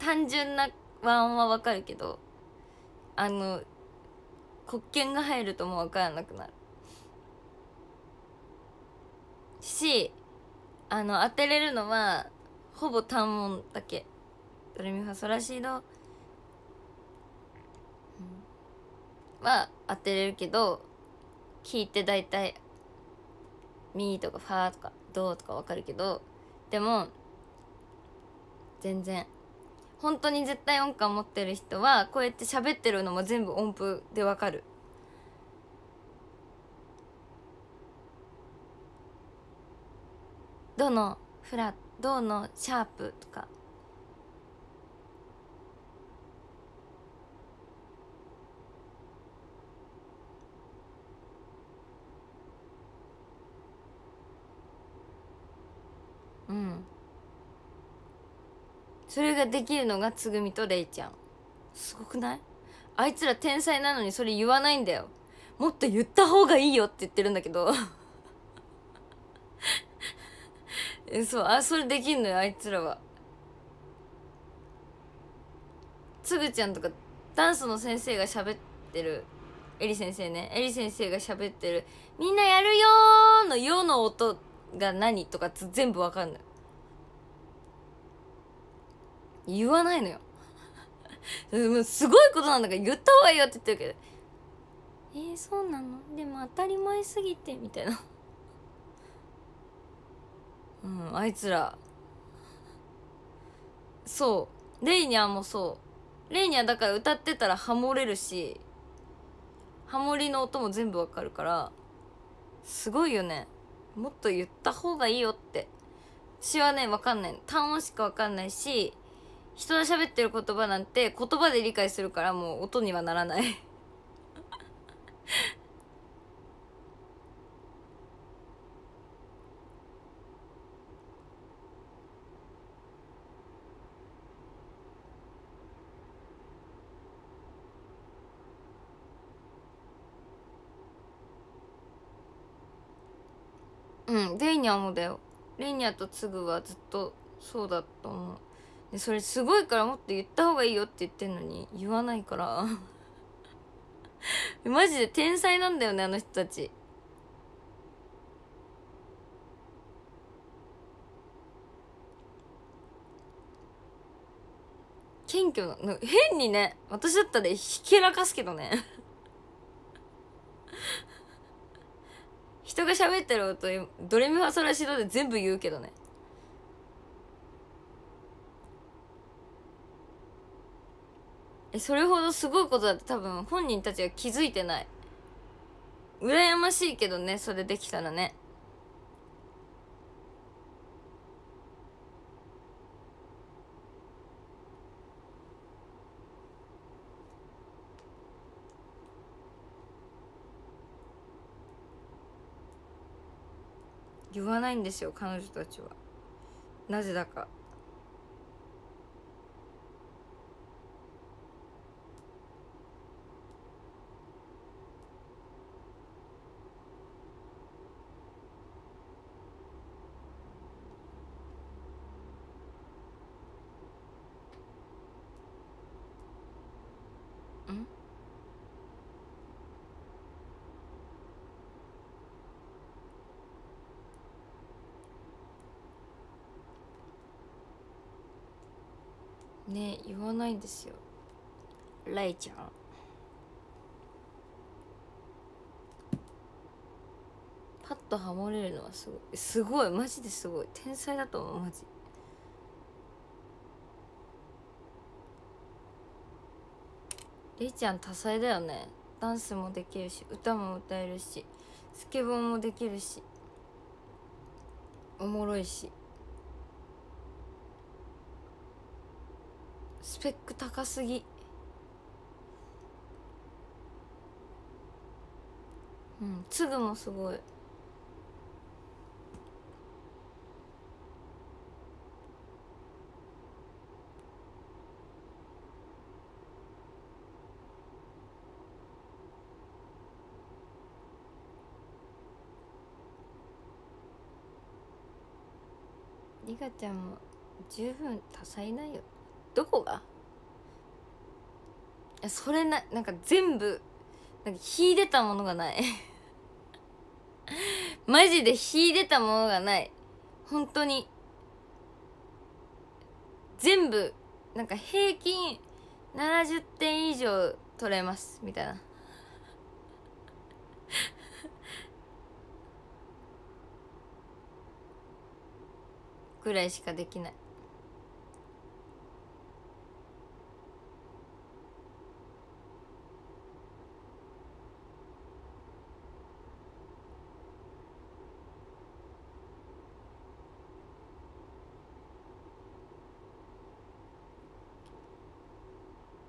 単純な和音はわかるけどあの黒鍵が入るともうわからなくなる。しあの当てれるのはほぼ単音だけ。ドレミファソラシド、は当てれるけど聞いて大体ミーとかファーとかドーとかわかるけどでも全然。本当に絶対音感持ってる人はこうやって喋ってるのも全部音符でわかる。どのフラドのシャープとか。うん。それができるのがつぐみとれいちゃん。すごくない？あいつら天才なのにそれ言わないんだよ。もっと言った方がいいよって言ってるんだけど。えそうあそれできんのよあいつらは。つぐちゃんとかダンスの先生が喋ってる。エリ先生ね。エリ先生が喋ってる「みんなやるよー」の「よ」の音が何とか全部わかんない。言わないのよ。[LAUGHS] すごいことなんだから言った方がいいよって言ってるけど。えー、そうなの？でも当たり前すぎてみたいな。うんあいつら。そう。レイニャーもそう。レイニャーだから歌ってたらハモれるしハモリの音も全部わかるからすごいよね。もっと言った方がいいよって。私はねわかんない。単音しかわかんないし人の喋ってる言葉なんて言葉で理解するからもう音にはならない。うんレイニャもだよ。レイニャとツグはずっとそうだと思う。でそれすごいからもっと言った方がいいよって言ってんのに言わないから。[LAUGHS] マジで天才なんだよねあの人たち。謙虚な変にね私だったらひけらかすけどね。人が喋ってる音ドレミファソラシドで全部言うけどね。えそれほどすごいことだって多分本人たちは気づいてない。羨ましいけどねそれできたらね。言わないんですよ彼女たちは。なぜだかんね言わないんですよ。ライちゃん。パッとハモれるのはすごい。すごい。マジですごい。天才だと思う。マジ。レイちゃん多彩だよね。ダンスもできるし歌も歌えるしスケボーもできるしおもろいしスペック高すぎ。うんつぐもすごい。リカちゃんも十分多彩だよ。どこが？いやそれななんか全部なんか秀でたものがない。[LAUGHS] マジで秀でたものがない。本当に。全部なんか平均70点以上取れます。みたいな。ぐらいしかできない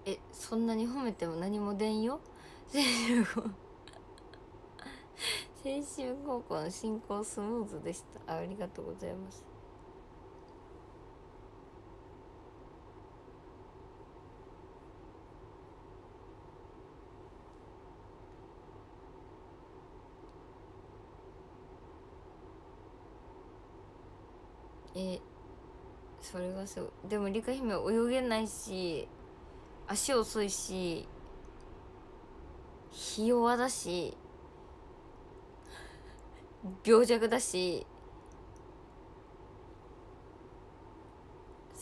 えそんなに褒めても何も出んよ。青春青春高校の進行スムーズでした。あありがとうございます。えそれがそう。でもリカ姫泳げないし足遅いしひ弱だし病弱だし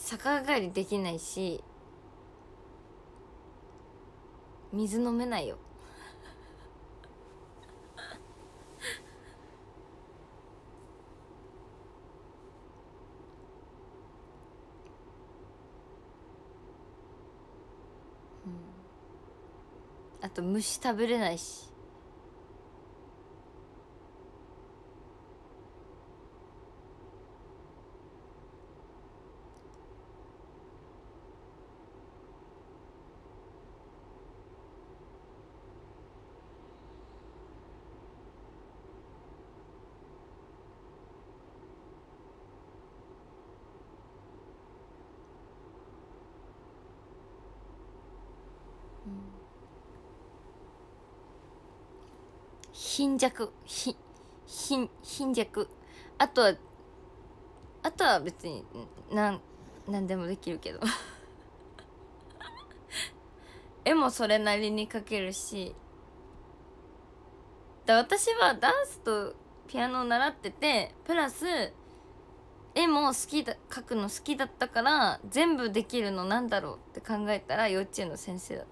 逆上がりできないし水飲めないよ。と虫食べれないし。貧弱ひ貧貧弱。あとはあとは別になん何でもできるけど。[LAUGHS] 絵もそれなりに描けるし。だ私はダンスとピアノを習っててプラス絵も好きだ描くの好きだったから全部できるのなんだろうって考えたら幼稚園の先生だっ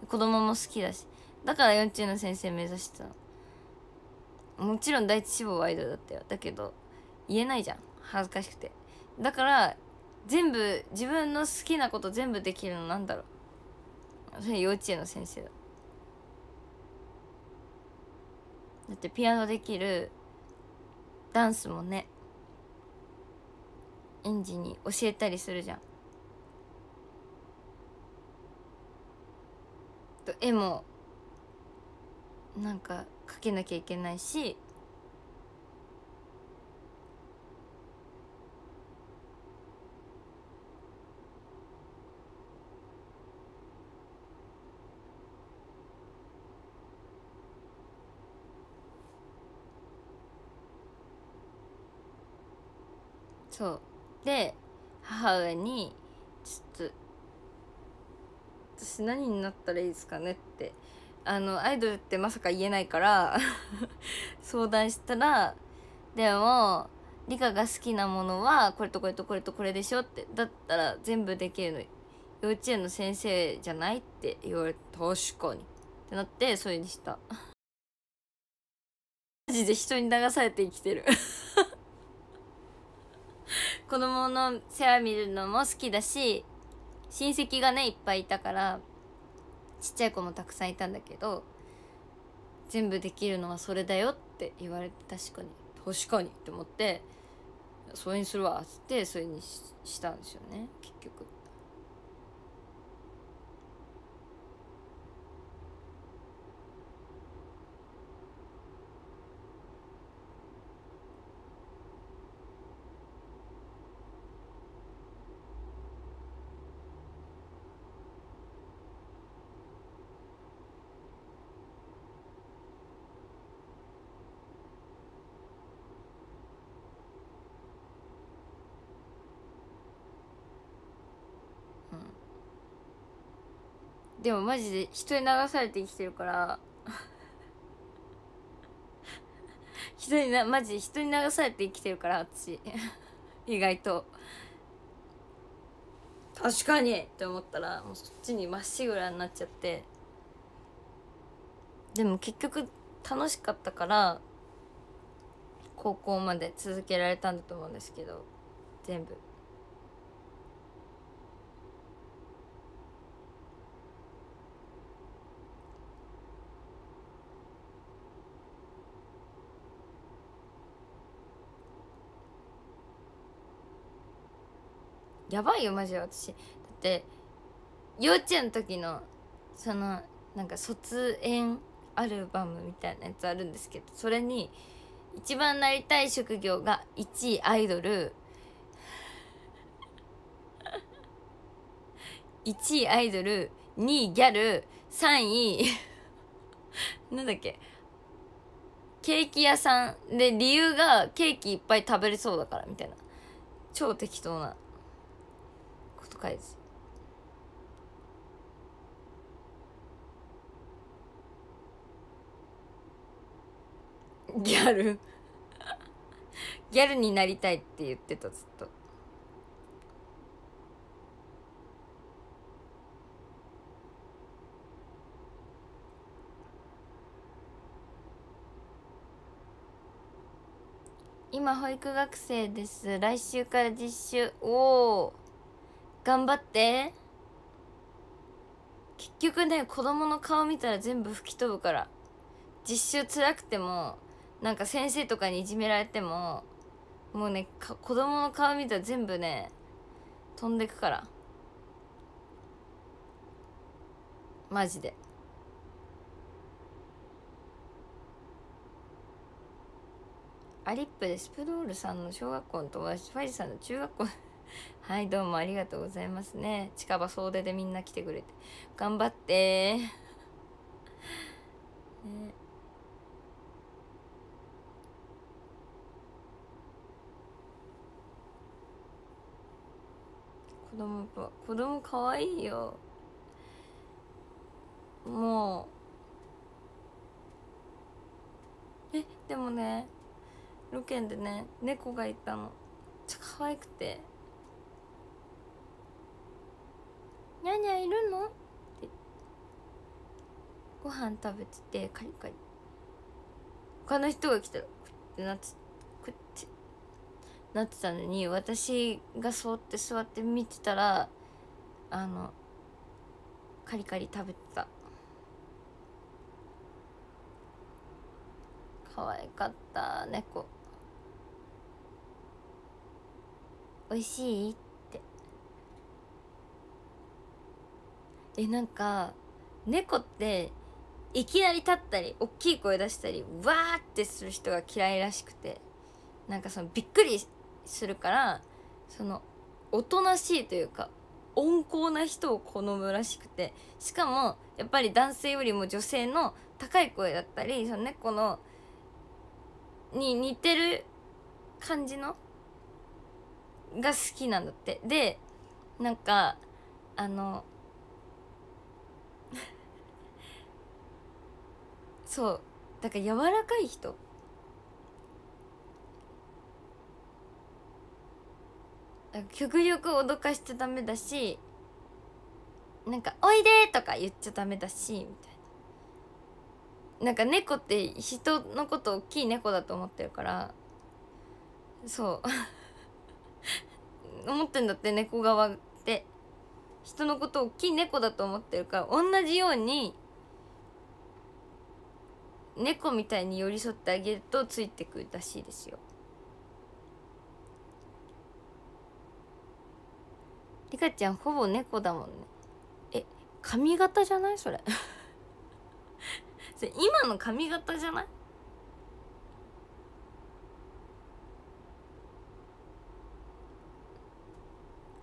た。子供も好きだし。だから幼稚園の先生目指してたの。もちろん第一志望はアイドルだったよ。だけど言えないじゃん。恥ずかしくて。だから全部自分の好きなこと全部できるのなんだろう。それ幼稚園の先生だ。だってピアノできるダンスもね園児に教えたりするじゃん。と絵もなんか描けなきゃいけないしそう。で母親にちょっと私何になったらいいですかねってあのアイドルってまさか言えないから [LAUGHS] 相談したらでも理科が好きなものはこれとこれとこれとこれでしょってだったら全部できるの。幼稚園の先生じゃないって言われて確かに。ってなってそれにした。[LAUGHS] マジで人に流されて生きてる。[LAUGHS] 子供の世話見るのも好きだし親戚がねいっぱいいたからちっちゃい子もたくさんいたんだけど全部できるのはそれだよって言われて確かに確かにって思ってそれにするわっつってそれにしたんですよね結局。でもマジで人に流されて生きてるから [LAUGHS] 人になマジ人に流されて生きてるから私。[LAUGHS] 意外と。確かにって思ったらもうそっちにまっしぐらになっちゃって。でも結局楽しかったから高校まで続けられたんだと思うんですけど全部。やばいよマジで私。だって幼稚園の時のそのなんか卒園アルバムみたいなやつあるんですけどそれに一番なりたい職業が1位アイドル。[LAUGHS] 1位アイドル。2位ギャル。3位。[LAUGHS] なんだっけ。ケーキ屋さん。で理由がケーキいっぱい食べれそうだからみたいな。超適当な。書いてギャル。ギャルになりたいって言ってたずっと。今保育学生です。来週から実習。おお頑張って。結局ね子供の顔見たら全部吹き飛ぶから。実習辛くてもなんか先生とかにいじめられてももうね子供の顔見たら全部ね飛んでくから。マジで。アリップでスプロールさんの小学校の友達ファイズさんの中学校はいどうもありがとうございますね。近場総出でみんな来てくれて。頑張って。[LAUGHS] ね。子供子供かわいいよ。もう。えでもねロケンでね猫がいたの。ちゃ可愛くて「にゃにゃいるの?」って。ご飯食べててカリカリ。他の人が来たらクッてなってクッてなってたのに私がそうって座って見てたらあのカリカリ食べてた。可愛かった猫。美味しいってえなんか猫っていきなり立ったり大きい声出したりわーってする人が嫌いらしくてなんかそのびっくりするからそのおとなしいというか温厚な人を好むらしくてしかもやっぱり男性よりも女性の高い声だったりその猫のに似てる感じのが好きなんだって。でなんかあのそう。だから柔らかい人。極力脅かしちゃダメだしなんか「おいで!」とか言っちゃダメだしみたいな。なんか猫って人のこと大きい猫だと思ってるからそう。[LAUGHS] 思ってんだって猫側って。人のこと大きい猫だと思ってるから同じように猫みたいに寄り添ってあげるとついてくるらしいですよ。リカちゃんほぼ猫だもんね。え髪型じゃないそれ？[LAUGHS] それ今の髪型じゃない？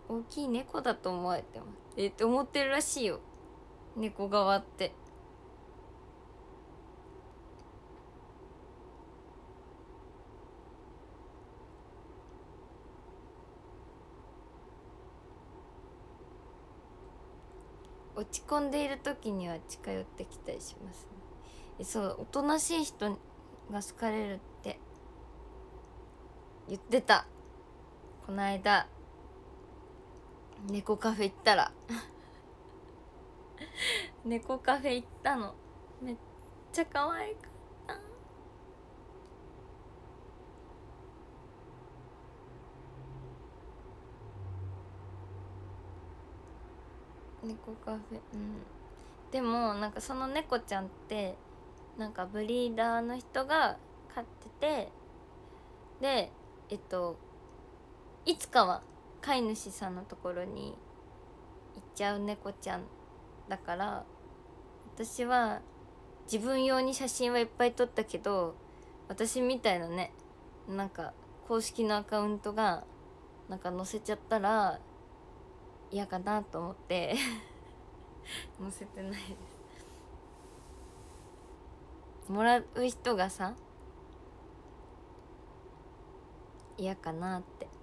大きい猫だと思われてます。えって思ってるらしいよ。猫側って。落ち込んでいる時には近寄ってきたりしますね。えそうおとなしい人が好かれるって言ってた。この間猫カフェ行ったら。[LAUGHS] 猫カフェ行ったの。めっちゃ可愛か猫カフェ。うん。でもなんかその猫ちゃんってなんかブリーダーの人が飼っててでえっといつかは飼い主さんのところに行っちゃう猫ちゃんだから私は自分用に写真はいっぱい撮ったけど私みたいなねなんか公式のアカウントがなんか載せちゃったら嫌かなと思って。[LAUGHS] 載せてないです。もらう人がさ嫌かなって。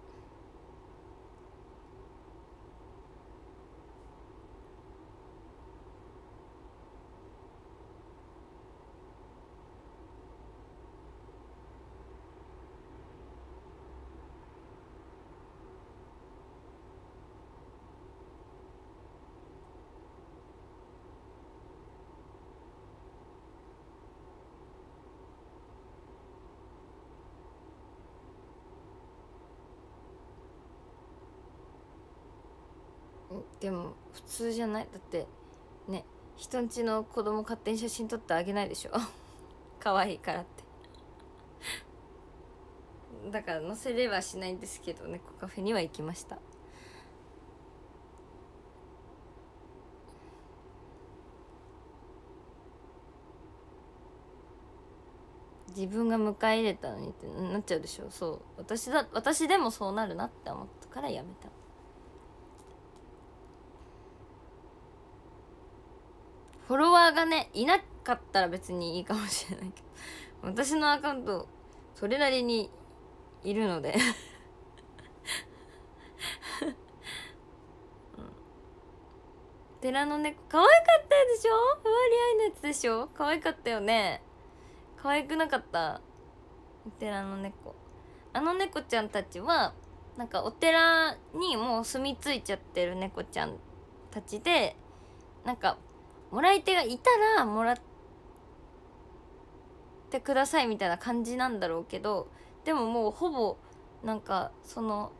でも普通じゃない。だってね人んちの子供勝手に写真撮ってあげないでしょ。[LAUGHS] 可愛いからって。だから載せれはしないんですけど猫カフェには行きました。自分が迎え入れたのにってなっちゃうでしょ。そう。私だ私でもそうなるなって思ったからやめた。フォロワーがねいなかったら別にいいかもしれないけど私のアカウントそれなりにいるので。うん。寺の猫可愛かったでしょ？ふわりあいのやつでしょ？可愛かったよね。可愛くなかった？お寺の猫。あの猫ちゃんたちはなんかお寺にもう住み着いちゃってる猫ちゃんたちでなんかもらい手がいたらもらってくださいみたいな感じなんだろうけどでももうほぼなんかその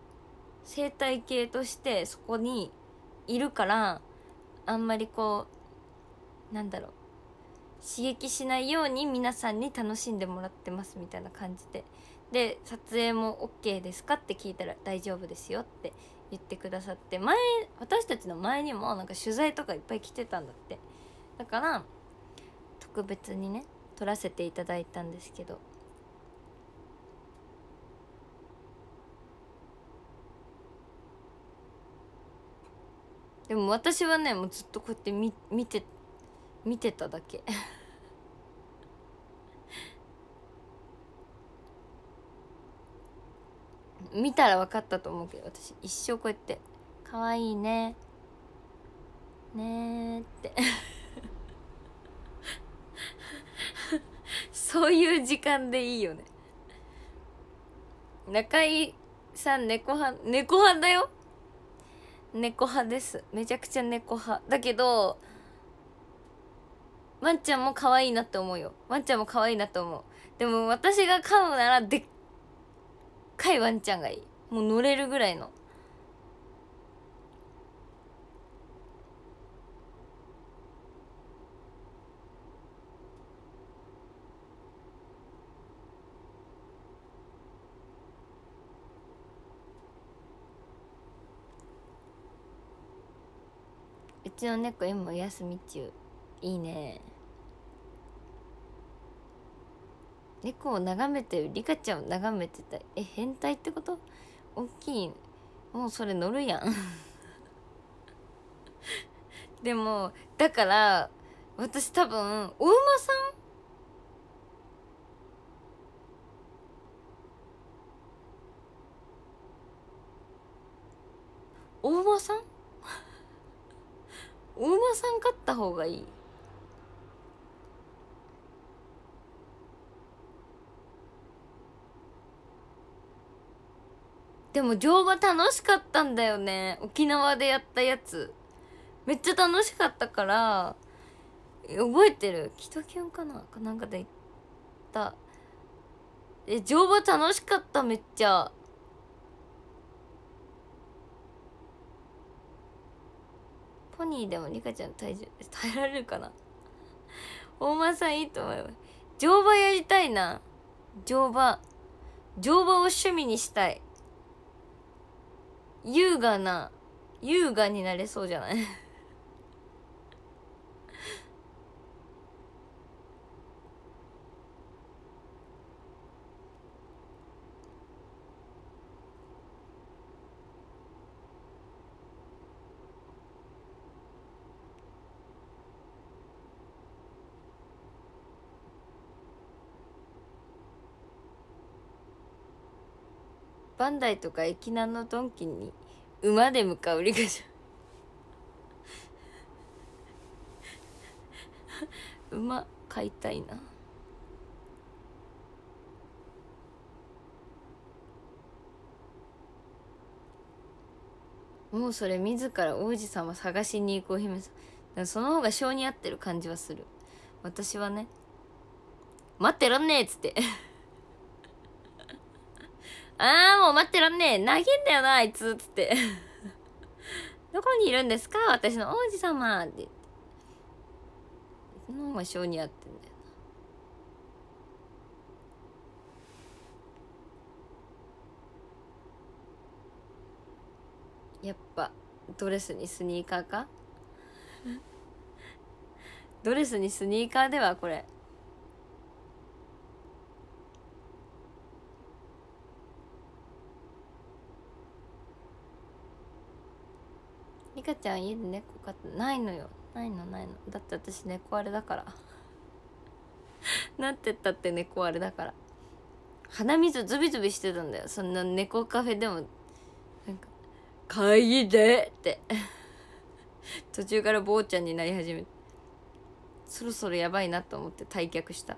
生態系としてそこにいるからあんまりこうなんだろう刺激しないように皆さんに楽しんでもらってますみたいな感じで。で撮影も OK ですかって聞いたら大丈夫ですよって言ってくださって前私たちの前にもなんか取材とかいっぱい来てたんだって。だから特別にね撮らせていただいたんですけど。でも私はねもうずっとこうやって見見て見てただけ。[LAUGHS] 見たら分かったと思うけど私一生こうやって「かわいいね」ねーって。[LAUGHS] そういう時間でいいよね。中井さん猫派猫派だよ。猫派です。めちゃくちゃ猫派。だけどワンちゃんも可愛いなって思うよ。ワンちゃんも可愛いなって思う。でも私が飼うならでっかいワンちゃんがいい。もう乗れるぐらいの。ちの猫今お休み中いいね。猫を眺めてる。リカちゃんを眺めてた。え変態ってこと？大きい。もうそれ乗るやん。[LAUGHS] でもだから私多分お馬さんお馬さんお馬さん飼った方がいい。でも乗馬楽しかったんだよね。沖縄でやったやつ。めっちゃ楽しかったから覚えてる？キトキュンかな？かなんかで行った。え乗馬楽しかっためっちゃ。ポニーでもリカちゃん体重耐えられるかな？[LAUGHS] 大間さんいいと思います。乗馬やりたいな。乗馬。乗馬を趣味にしたい。優雅な優雅になれそうじゃない？バンダイとか駅南のドンキに馬で向かうリカちゃん。馬買いたいな。もうそれ自ら王子様探しに行こう姫さん。その方が性に合ってる感じはする。私はね待ってらんねえっつって。あーもう待ってらんねえ。投げんだよなあいつ。つって。[LAUGHS] どこにいるんですか？私の王子様。って言って。その方が性に合ってんだよな。やっぱドレスにスニーカーか？[LAUGHS] ドレスにスニーカーではこれ。ちゃん家で猫飼ってないのよ。ないのないの。だって私猫あれだから。[LAUGHS] なんてったって猫あれだから。鼻水ズビズビしてたんだよ。そんな猫カフェでも。なんか「会議で!」って。[LAUGHS] 途中から坊ちゃんになり始めそろそろやばいなと思って退却した。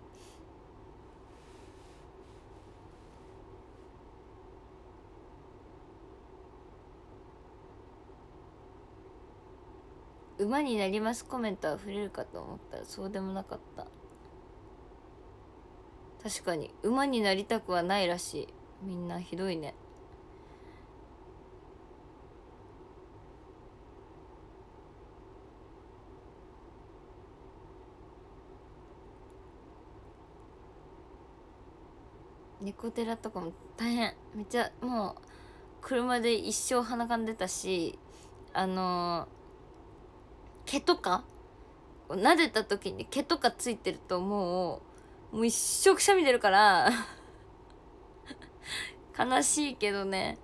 馬になりますコメントは触れるかと思ったらそうでもなかった。確かに。馬になりたくはないらしい。みんなひどいね。猫寺とかも大変。めっちゃもう車で一生鼻かんでたしあのー毛とか撫でた時に毛とかついてるともうもう一生くしゃみ出るから [LAUGHS] 悲しいけどね。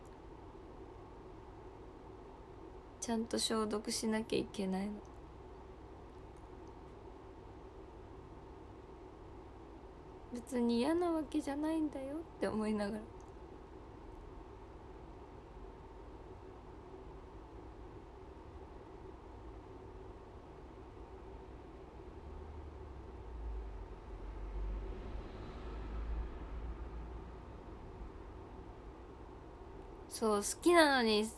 ちゃんと消毒しなきゃいけないの。別に嫌なわけじゃないんだよって思いながら。そう好きなのに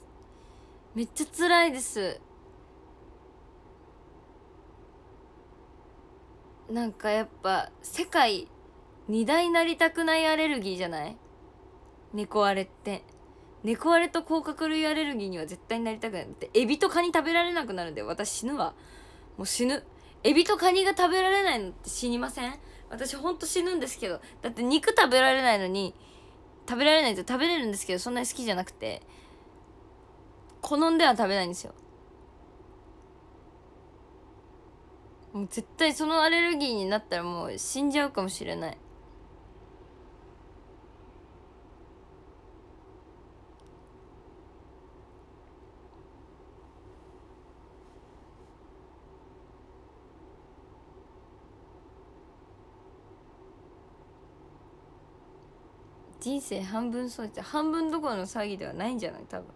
めっちゃ辛いです。なんかやっぱ世界二大なりたくないアレルギーじゃない？猫アレって。猫アレと甲殻類アレルギーには絶対になりたくない。ってエビとカニ食べられなくなるんで私死ぬわ。もう死ぬ。エビとカニが食べられないのって死にません？私ほんと死ぬんですけど。だって肉食べられないのに食べられないと食べれるんですけどそんなに好きじゃなくて好んでは食べないんですよ。もう絶対そのアレルギーになったらもう死んじゃうかもしれない。人生半分そうじゃ半分どころの詐欺ではないんじゃない？多分。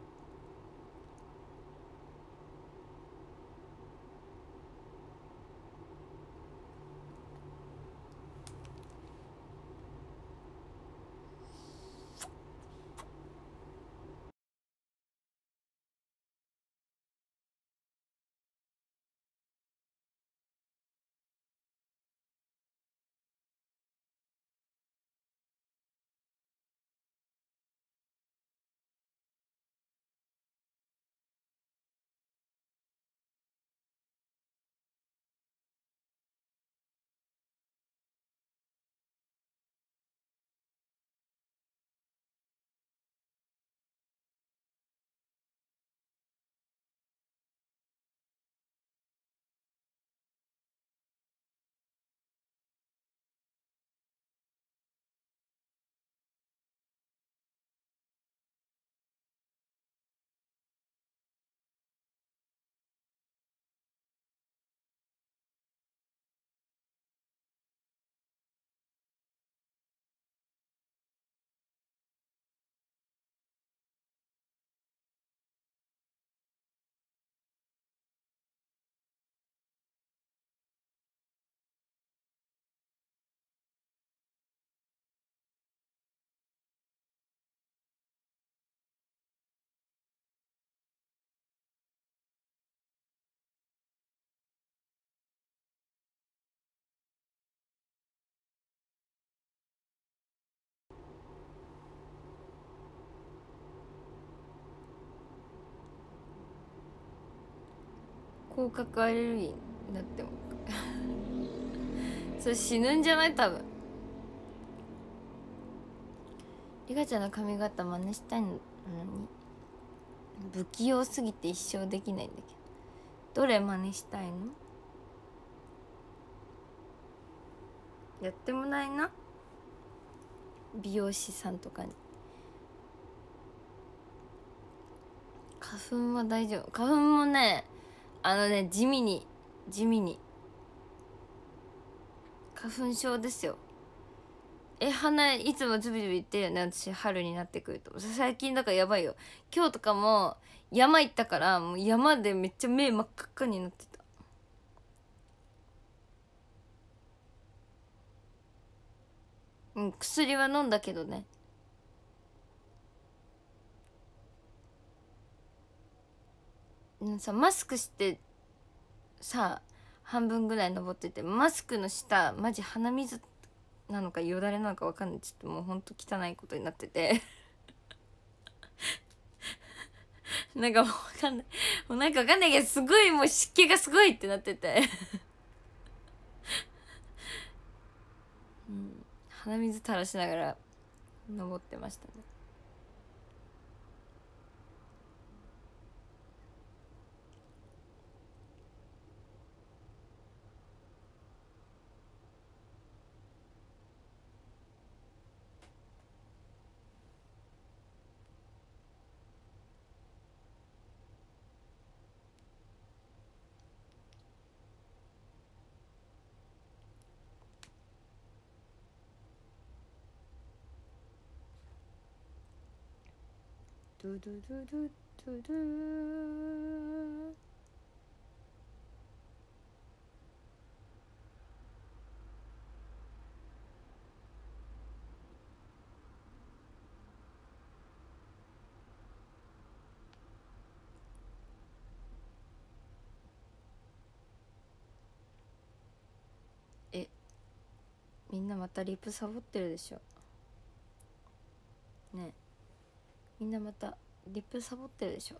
甲殻アレルギーになっても。[LAUGHS] それ死ぬんじゃない？多分。リカちゃんの髪型真似したいのに。不器用すぎて一生できないんだけど。どれ真似したいの？やってもないな。美容師さんとかに。花粉は大丈夫。花粉もねあのね地味に地味に。花粉症ですよ。え鼻いつもズビズビ言ってるよね私春になってくると。最近だからやばいよ。今日とかも山行ったからもう山でめっちゃ目真っ赤っかになってた。うん薬は飲んだけどね。さマスクしてさ半分ぐらい登っててマスクの下マジ鼻水なのかよだれなのか分かんない。ちょっともうほんと汚いことになってて。[LAUGHS] なんかもう分かんない。もうなんか分かんないけどすごいもう湿気がすごいってなってて。[LAUGHS] うん、鼻水垂らしながら登ってましたね。ドゥドゥドゥドゥドゥドゥ。えみんなまたリップサボってるでしょ。ねえ。みんなまたリップサボってるでしょ。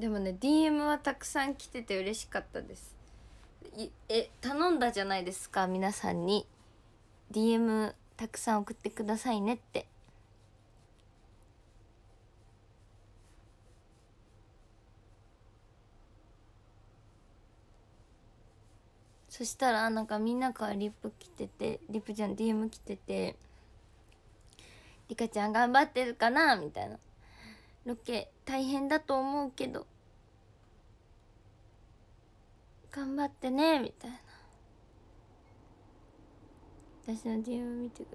でもね DM はたくさん来てて嬉しかったです。え頼んだじゃないですか皆さんに。DM たくさん送ってくださいねって。そしたらなんかみんなからリップ来ててリップじゃん DM 来てて「リカちゃん頑張ってるかな?」みたいな。ロケ大変だと思うけど頑張ってねみたいな。私の DM 見てく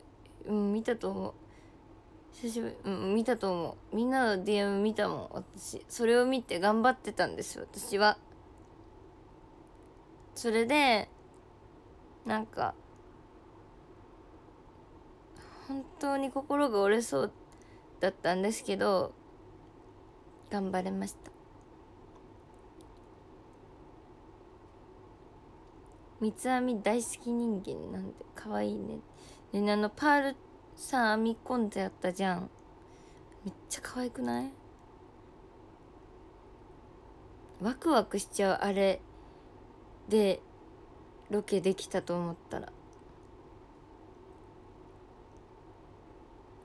うん見たと思う。久しぶりうん見たと思う。みんなの DM 見たもん私。それを見て頑張ってたんです私は。それでなんか本当に心が折れそうだったんですけど頑張れました。三つ編み大好き人間なんで可愛いね。ねあのパールさ編み込んであったじゃん。めっちゃ可愛くない？ワクワクしちゃうあれでロケできたと思ったら。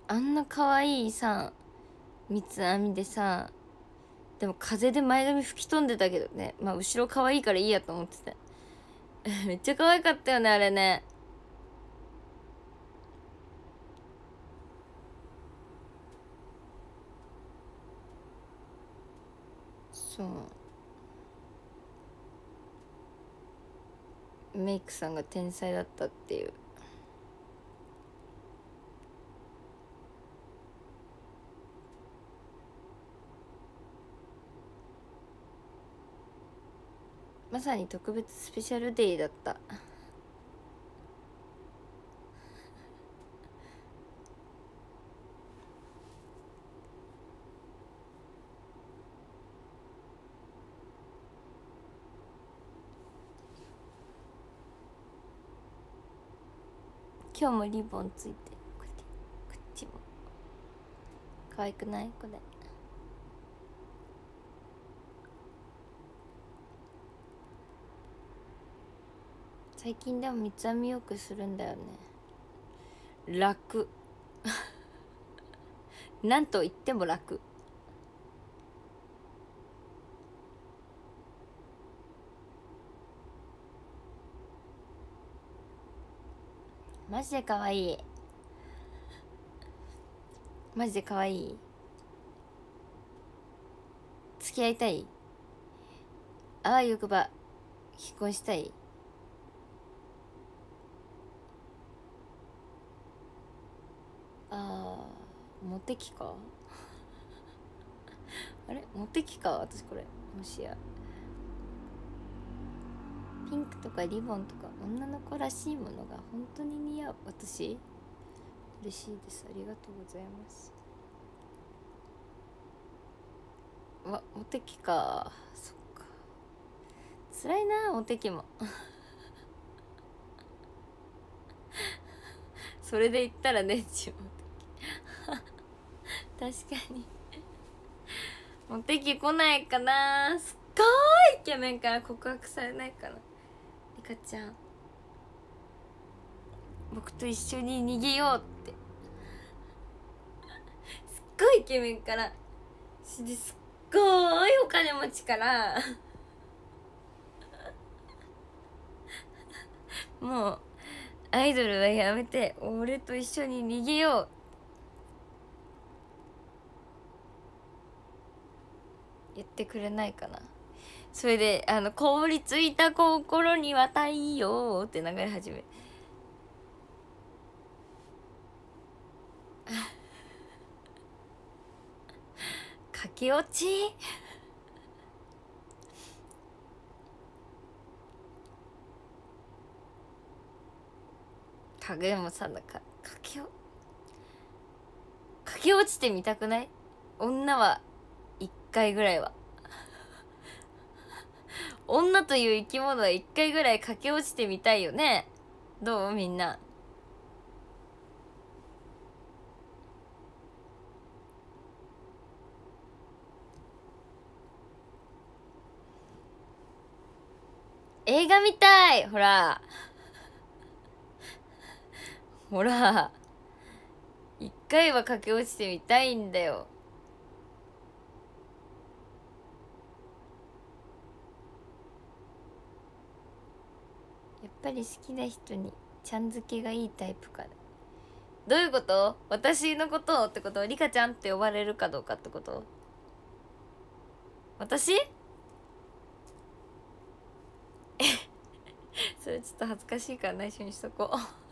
あんな可愛いさ三つ編みでさでも風で前髪吹き飛んでたけどね。まあ後ろ可愛いからいいやと思ってて。[LAUGHS] めっちゃ可愛かったよねあれね。そう。メイクさんが天才だったっていう。まさに特別スペシャルデーだった。今日もリボンついてこっちも。可愛くない？これ。最近でも三つ編みよくするんだよね。楽。[LAUGHS] なんと言っても楽。マジで可愛い。マジで可愛い。付き合いたい。あわよくば結婚したいああモテ期か？あれ？モテ期か？私これ。もしや。ピンクとかリボンとか女の子らしいものが本当に似合う。私？嬉しいです。ありがとうございます。わモテ期か。そっか。辛いなモテ期も。[LAUGHS] それで言ったらねちモテ期確かに。モテ期来ないかな。すっごいイケメンから告白されないかな。リカちゃん。僕と一緒に逃げようって。すっごいイケメンから。すっごいお金持ちから。もうアイドルはやめて俺と一緒に逃げよう。言ってくれないかな。それであの凍りついた心には太陽って流れ始め [LAUGHS] 駆け落ち？[LAUGHS] 影山さんだか駆け駆け落ちてみたくない？女は回ぐらいは。女という生き物は一回ぐらい駆け落ちてみたいよね。どう？みんな。映画見たい！ほら。ほら。一回は駆け落ちてみたいんだよ。ぱり好きな人にちゃん付けがいいタイプかどういうこと？私のことをってことリカちゃんって呼ばれるかどうかってこと？私？[LAUGHS] それちょっと恥ずかしいから内緒にしとこう。[LAUGHS]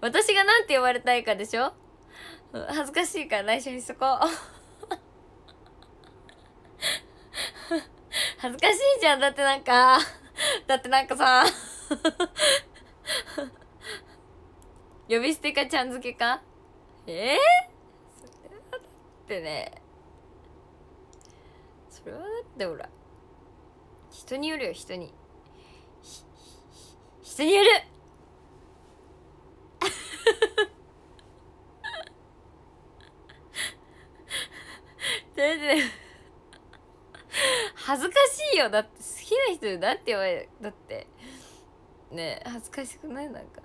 私がなんて呼ばれたいかでしょ？恥ずかしいから内緒にしとこう。恥ずかしいじゃん。だってなんか [LAUGHS] だってなんかさ [LAUGHS] 呼び捨てかちゃん付けか？ええー、それはだってねそれはだってほら人によるよ人に。人による。だって [LAUGHS] 恥ずかしいよ。だって好きな人でだって言われるだって。ね恥ずかしくない？なんか。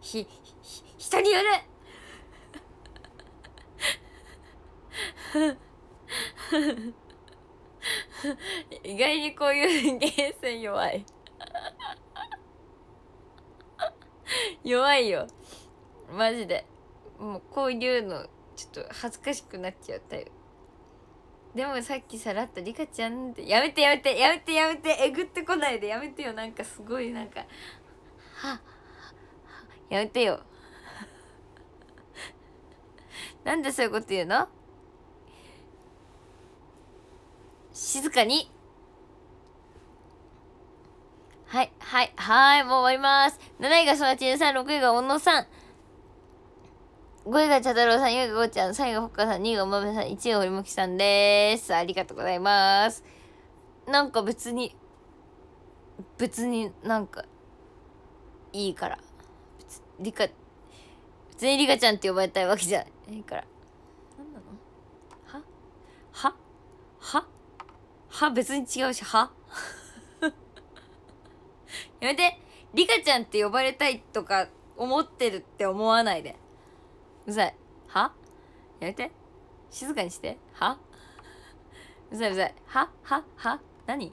ひひ人による。意外にこういうゲーセン弱い。弱いよ。マジで。もうこういうのちょっと恥ずかしくなっちゃったよでもさっきさらっと「リカちゃん」ってやめてやめてやめてやめてえぐってこないでやめてよ。なんかすごいなんかはやめてよ。なんでそういうこと言うの？静かに。はいはいはいもう終わります。7位がそなちぬさん6位が小野さん。5位が茶太郎さん、4位がごーちゃん、3位がほっかさん、2位がおまめさん、1位が堀もきさんです。ありがとうございます。なんか別に、別になんか、いいから。別リカ、別にリカちゃんって呼ばれたいわけじゃないから。なんなの？は？は？は？は別に違うし、は？[LAUGHS] やめてリカちゃんって呼ばれたいとか思ってるって思わないで。うざい。は？やめて。静かにして。は？うざいうざい。は？は？は？何？は